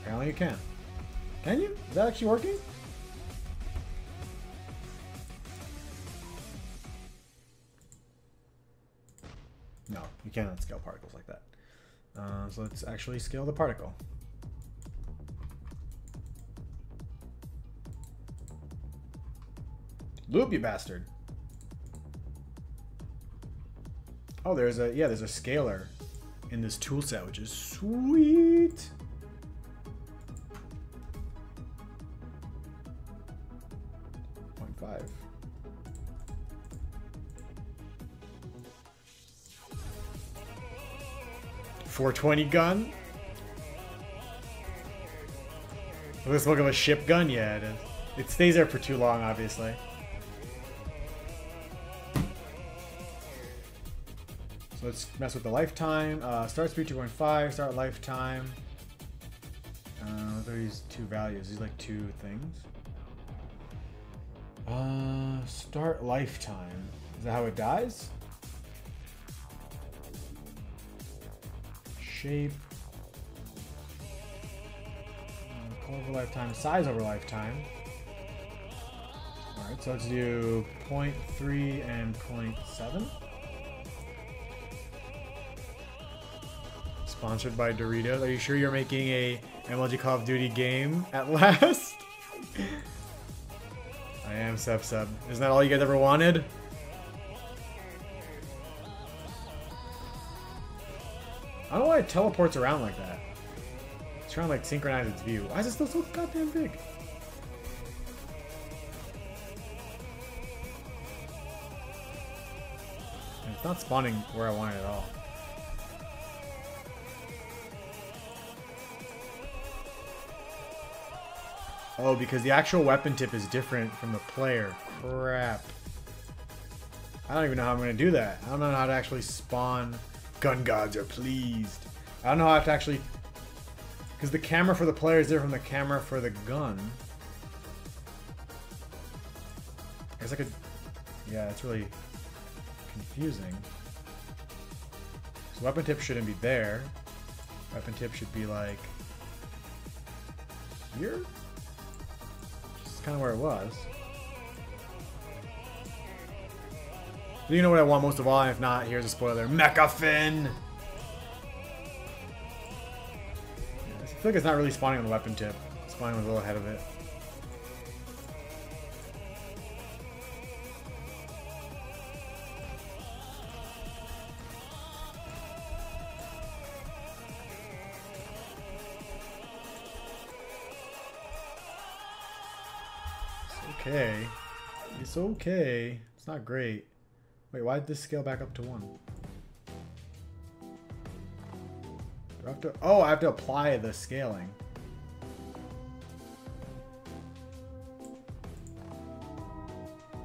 Apparently you can. Can you? Is that actually working? No, you cannot scale particles like that. Uh, so let's actually scale the particle. Loop, you bastard. Oh, there's a, yeah, there's a scaler in this tool set, which is sweet. Point. Four twenty gun. Looks look of a ship gun. Yeah, it is. It stays there for too long, obviously. Let's mess with the lifetime. Uh, start speed 2.5, start lifetime. Uh, these two values? These like two things. Uh, start lifetime. Is that how it dies? Shape. Uh, over lifetime, size over lifetime. Alright, so let's do 0.3 and 0.7. Sponsored by Doritos. Are you sure you're making a MLG Call of Duty game at last? I am Sub Sub. Isn't that all you guys ever wanted? I don't know why it teleports around like that. It's trying to like synchronize its view. Why is it still so goddamn big? It's not spawning where I want it at all. Oh, because the actual weapon tip is different from the player. Crap. I don't even know how I'm going to do that. I don't know how to actually spawn. Gun gods are pleased. I don't know how to actually... Because the camera for the player is different from the camera for the gun. I guess I could... Yeah, it's really confusing. So weapon tip shouldn't be there. Weapon tip should be like... Here? kind of where it was. Do you know what I want most of all? If not, here's a spoiler. Mecha Fin! I feel like it's not really spawning on the weapon tip. Spawning was a little ahead of it. Okay. It's okay. It's not great. Wait, why did this scale back up to one? Do I have to? Oh, I have to apply the scaling.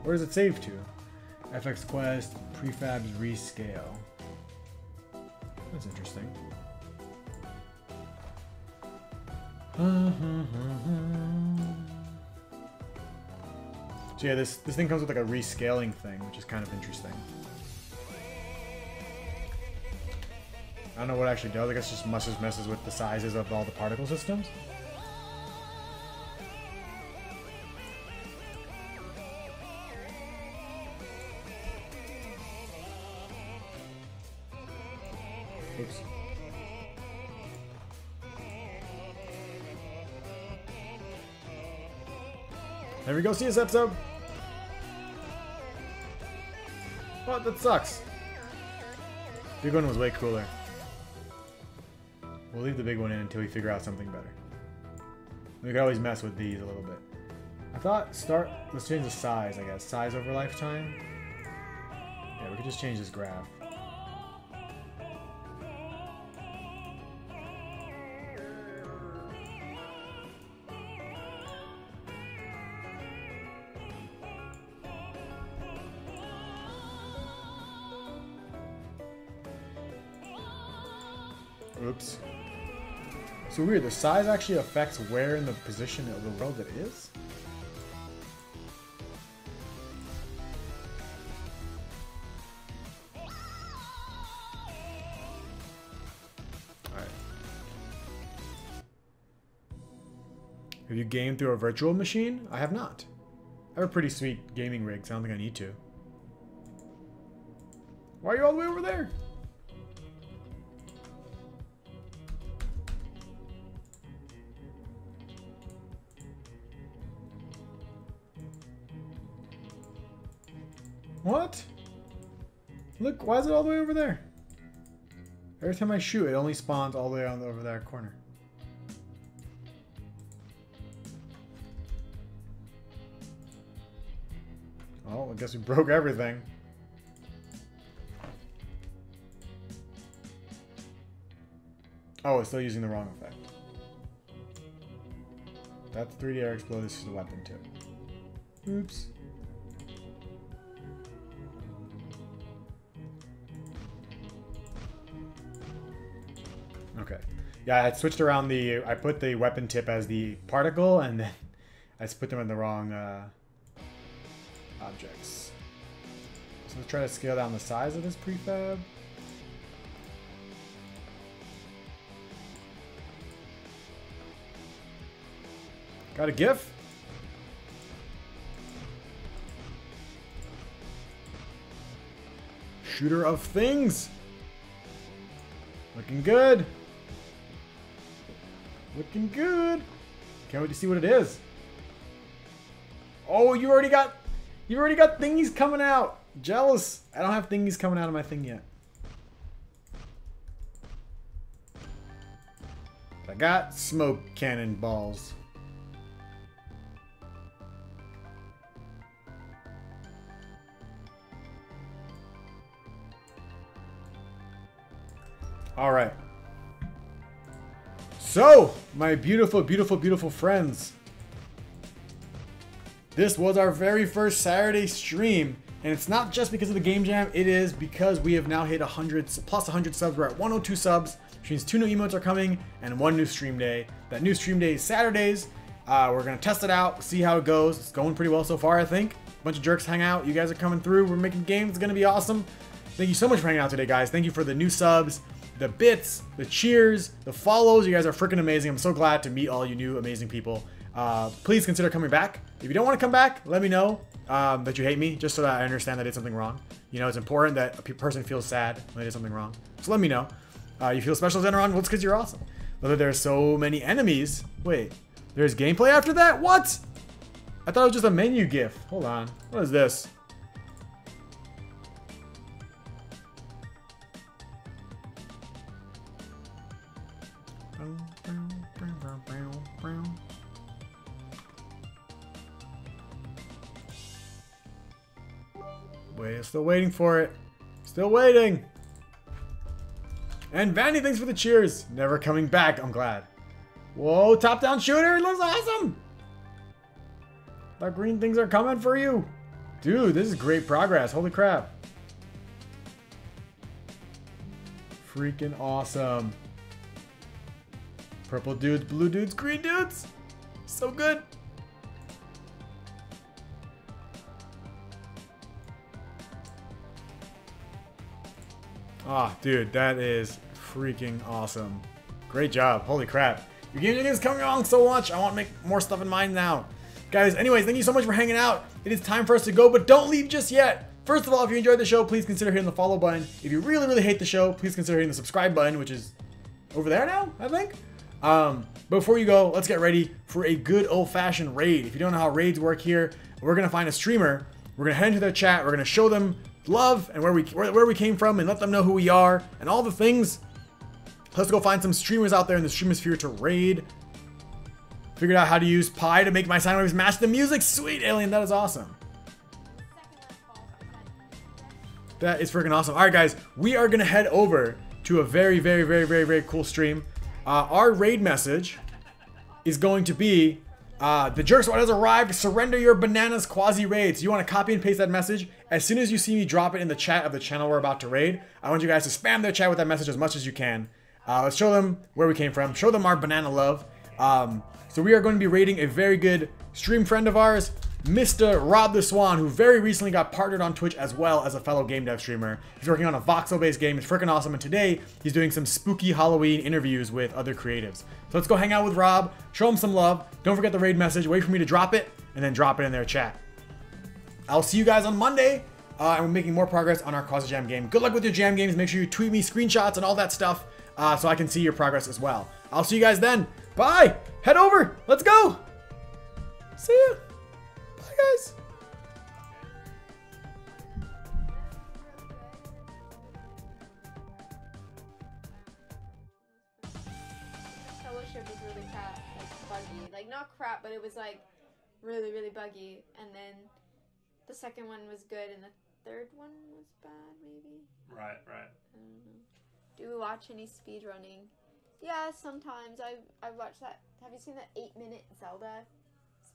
Where does it save to? FX Quest, prefabs rescale. That's interesting. So yeah, this this thing comes with like a rescaling thing, which is kind of interesting. I don't know what it actually does. I guess it just messes messes with the sizes of all the particle systems. Oops. There we go. See this episode. What? That sucks. Big one was way cooler. We'll leave the big one in until we figure out something better. We can always mess with these a little bit. I thought start. Let's change the size. I guess size over lifetime. Yeah, we could just change this graph. So weird, the size actually affects where in the position of the world it is? Have you gamed through a virtual machine? I have not. I have a pretty sweet gaming rig, so I don't think I need to. Why are you all the way over there? What? Look, why is it all the way over there? Every time I shoot, it only spawns all the way on the, over that corner. Oh, I guess we broke everything. Oh, it's still using the wrong effect. That's 3D air explode. This is a weapon too. Oops. Yeah, I switched around the. I put the weapon tip as the particle, and then I just put them in the wrong uh, objects. So let's try to scale down the size of this prefab. Got a GIF? Shooter of things. Looking good. Looking good. Can't wait to see what it is. Oh, you already got you already got thingies coming out. Jealous. I don't have thingies coming out of my thing yet. I got smoke cannon balls. All right. So, my beautiful, beautiful, beautiful friends. This was our very first Saturday stream. And it's not just because of the game jam, it is because we have now hit 100 plus 100 subs. We're at 102 subs, which means two new emotes are coming and one new stream day. That new stream day is Saturdays. Uh, we're gonna test it out, see how it goes. It's going pretty well so far, I think. A bunch of jerks hang out. You guys are coming through. We're making games. It's gonna be awesome. Thank you so much for hanging out today, guys. Thank you for the new subs, the bits, the cheers, the follows. You guys are freaking amazing. I'm so glad to meet all you new amazing people. Uh, please consider coming back. If you don't want to come back, let me know. um, that you hate me, just so that I understand that I did something wrong. You know, it's important that a person feels sad when they did something wrong. So let me know. Uh, you feel special, Zeneron? Well, it's because you're awesome. Whether there's so many enemies. Wait, there's gameplay after that? What? I thought it was just a menu gif. Hold on. What is this? Wait, still waiting for it. Still waiting. And Vanny, thanks for the cheers. Never coming back, I'm glad. Whoa, top-down shooter, it looks awesome. The green things are coming for you. Dude, this is great progress. Holy crap. Freaking awesome. Purple dudes, blue dudes, green dudes. So good. Ah, dude, that is freaking awesome. Great job. Holy crap. Your game is coming along so much. I want to make more stuff in mind now. Guys, anyways, thank you so much for hanging out. It is time for us to go, but don't leave just yet. First of all, if you enjoyed the show, please consider hitting the follow button. If you really, really hate the show, please consider hitting the subscribe button, which is over there now, I think. Um, before you go, let's get ready for a good old-fashioned raid. If you don't know how raids work here, we're gonna find a streamer. We're gonna head into their chat. We're gonna show them love and where we where, where we came from, and let them know who we are and all the things. Let's go find some streamers out there in the streamosphere to raid. Figured out how to use Pi to make my sine waves match the music. Sweet alien, that is awesome. That is freaking awesome. All right, guys, we are gonna head over to a very, very, very, very, very cool stream. Uh, our raid message is going to be uh, the jerk squad has arrived. Surrender your bananas Qazi raids. You want to copy and paste that message as soon as you see me drop it in the chat of the channel we're about to raid. I want you guys to spam their chat with that message as much as you can. Uh, let's show them where we came from. Show them our banana love. Um, so we are going to be raiding a very good stream friend of ours, Mr. Rob the Swan, who very recently got partnered on Twitch as well as a fellow game dev streamer. He's working on a voxel-based game. It's freaking awesome. And today, he's doing some spooky Halloween interviews with other creatives. So let's go hang out with Rob, show him some love. Don't forget the raid message. Wait for me to drop it, and then drop it in their chat. I'll see you guys on Monday. Uh, and we're making more progress on our Qazi Jam game. Good luck with your jam games. Make sure you tweet me screenshots and all that stuff uh, so I can see your progress as well. I'll see you guys then. Bye. Head over. Let's go. See ya. Bye, guys. fellowship was really crap, like buggy. Like not crap, but it was like really, really buggy. And then the second one was good, and the third one was bad, maybe. Right, right. I don't know. Do we watch any speed running? Yeah, sometimes. I I watched that. Have you seen that eight minute Zelda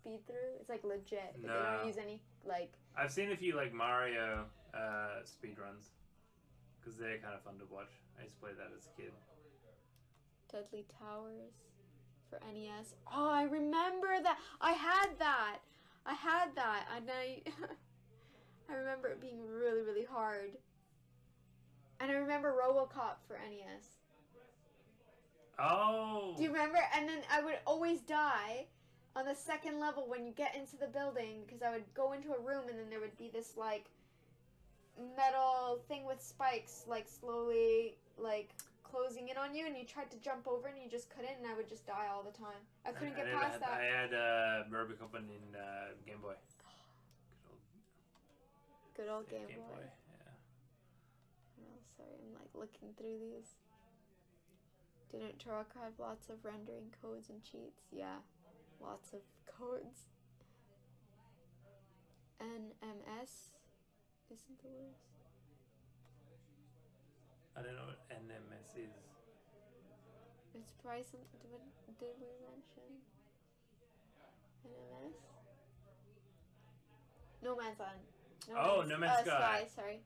speed through? It's like legit, but they No. don't use any like. I've seen a few like Mario uh, speedruns because they're kind of fun to watch. I used to play that as a kid. Dudley Towers for NES. Oh, I remember that. I had that. I had that, and I I remember it being really, really hard. And I remember RoboCop for NES. Oh. Do you remember? And then I would always die on the second level when you get into the building because I would go into a room and then there would be this like metal thing with spikes like slowly like closing in on you and you tried to jump over and you just couldn't and I would just die all the time. I couldn't I get never past had, that. I had uh, RoboCop in uh, Game Boy. Good Good old old Game, Game Boy. Boy. Yeah. Oh, sorry, I'm like looking through these. Didn't Turok have lots of rendering codes and cheats? Yeah, lots of codes. NMS isn't the worst. I don't know what NMS is. It's probably some. Did, did we mention NMS? No Man's Land. Oh, No Man's uh, Sky. Sorry.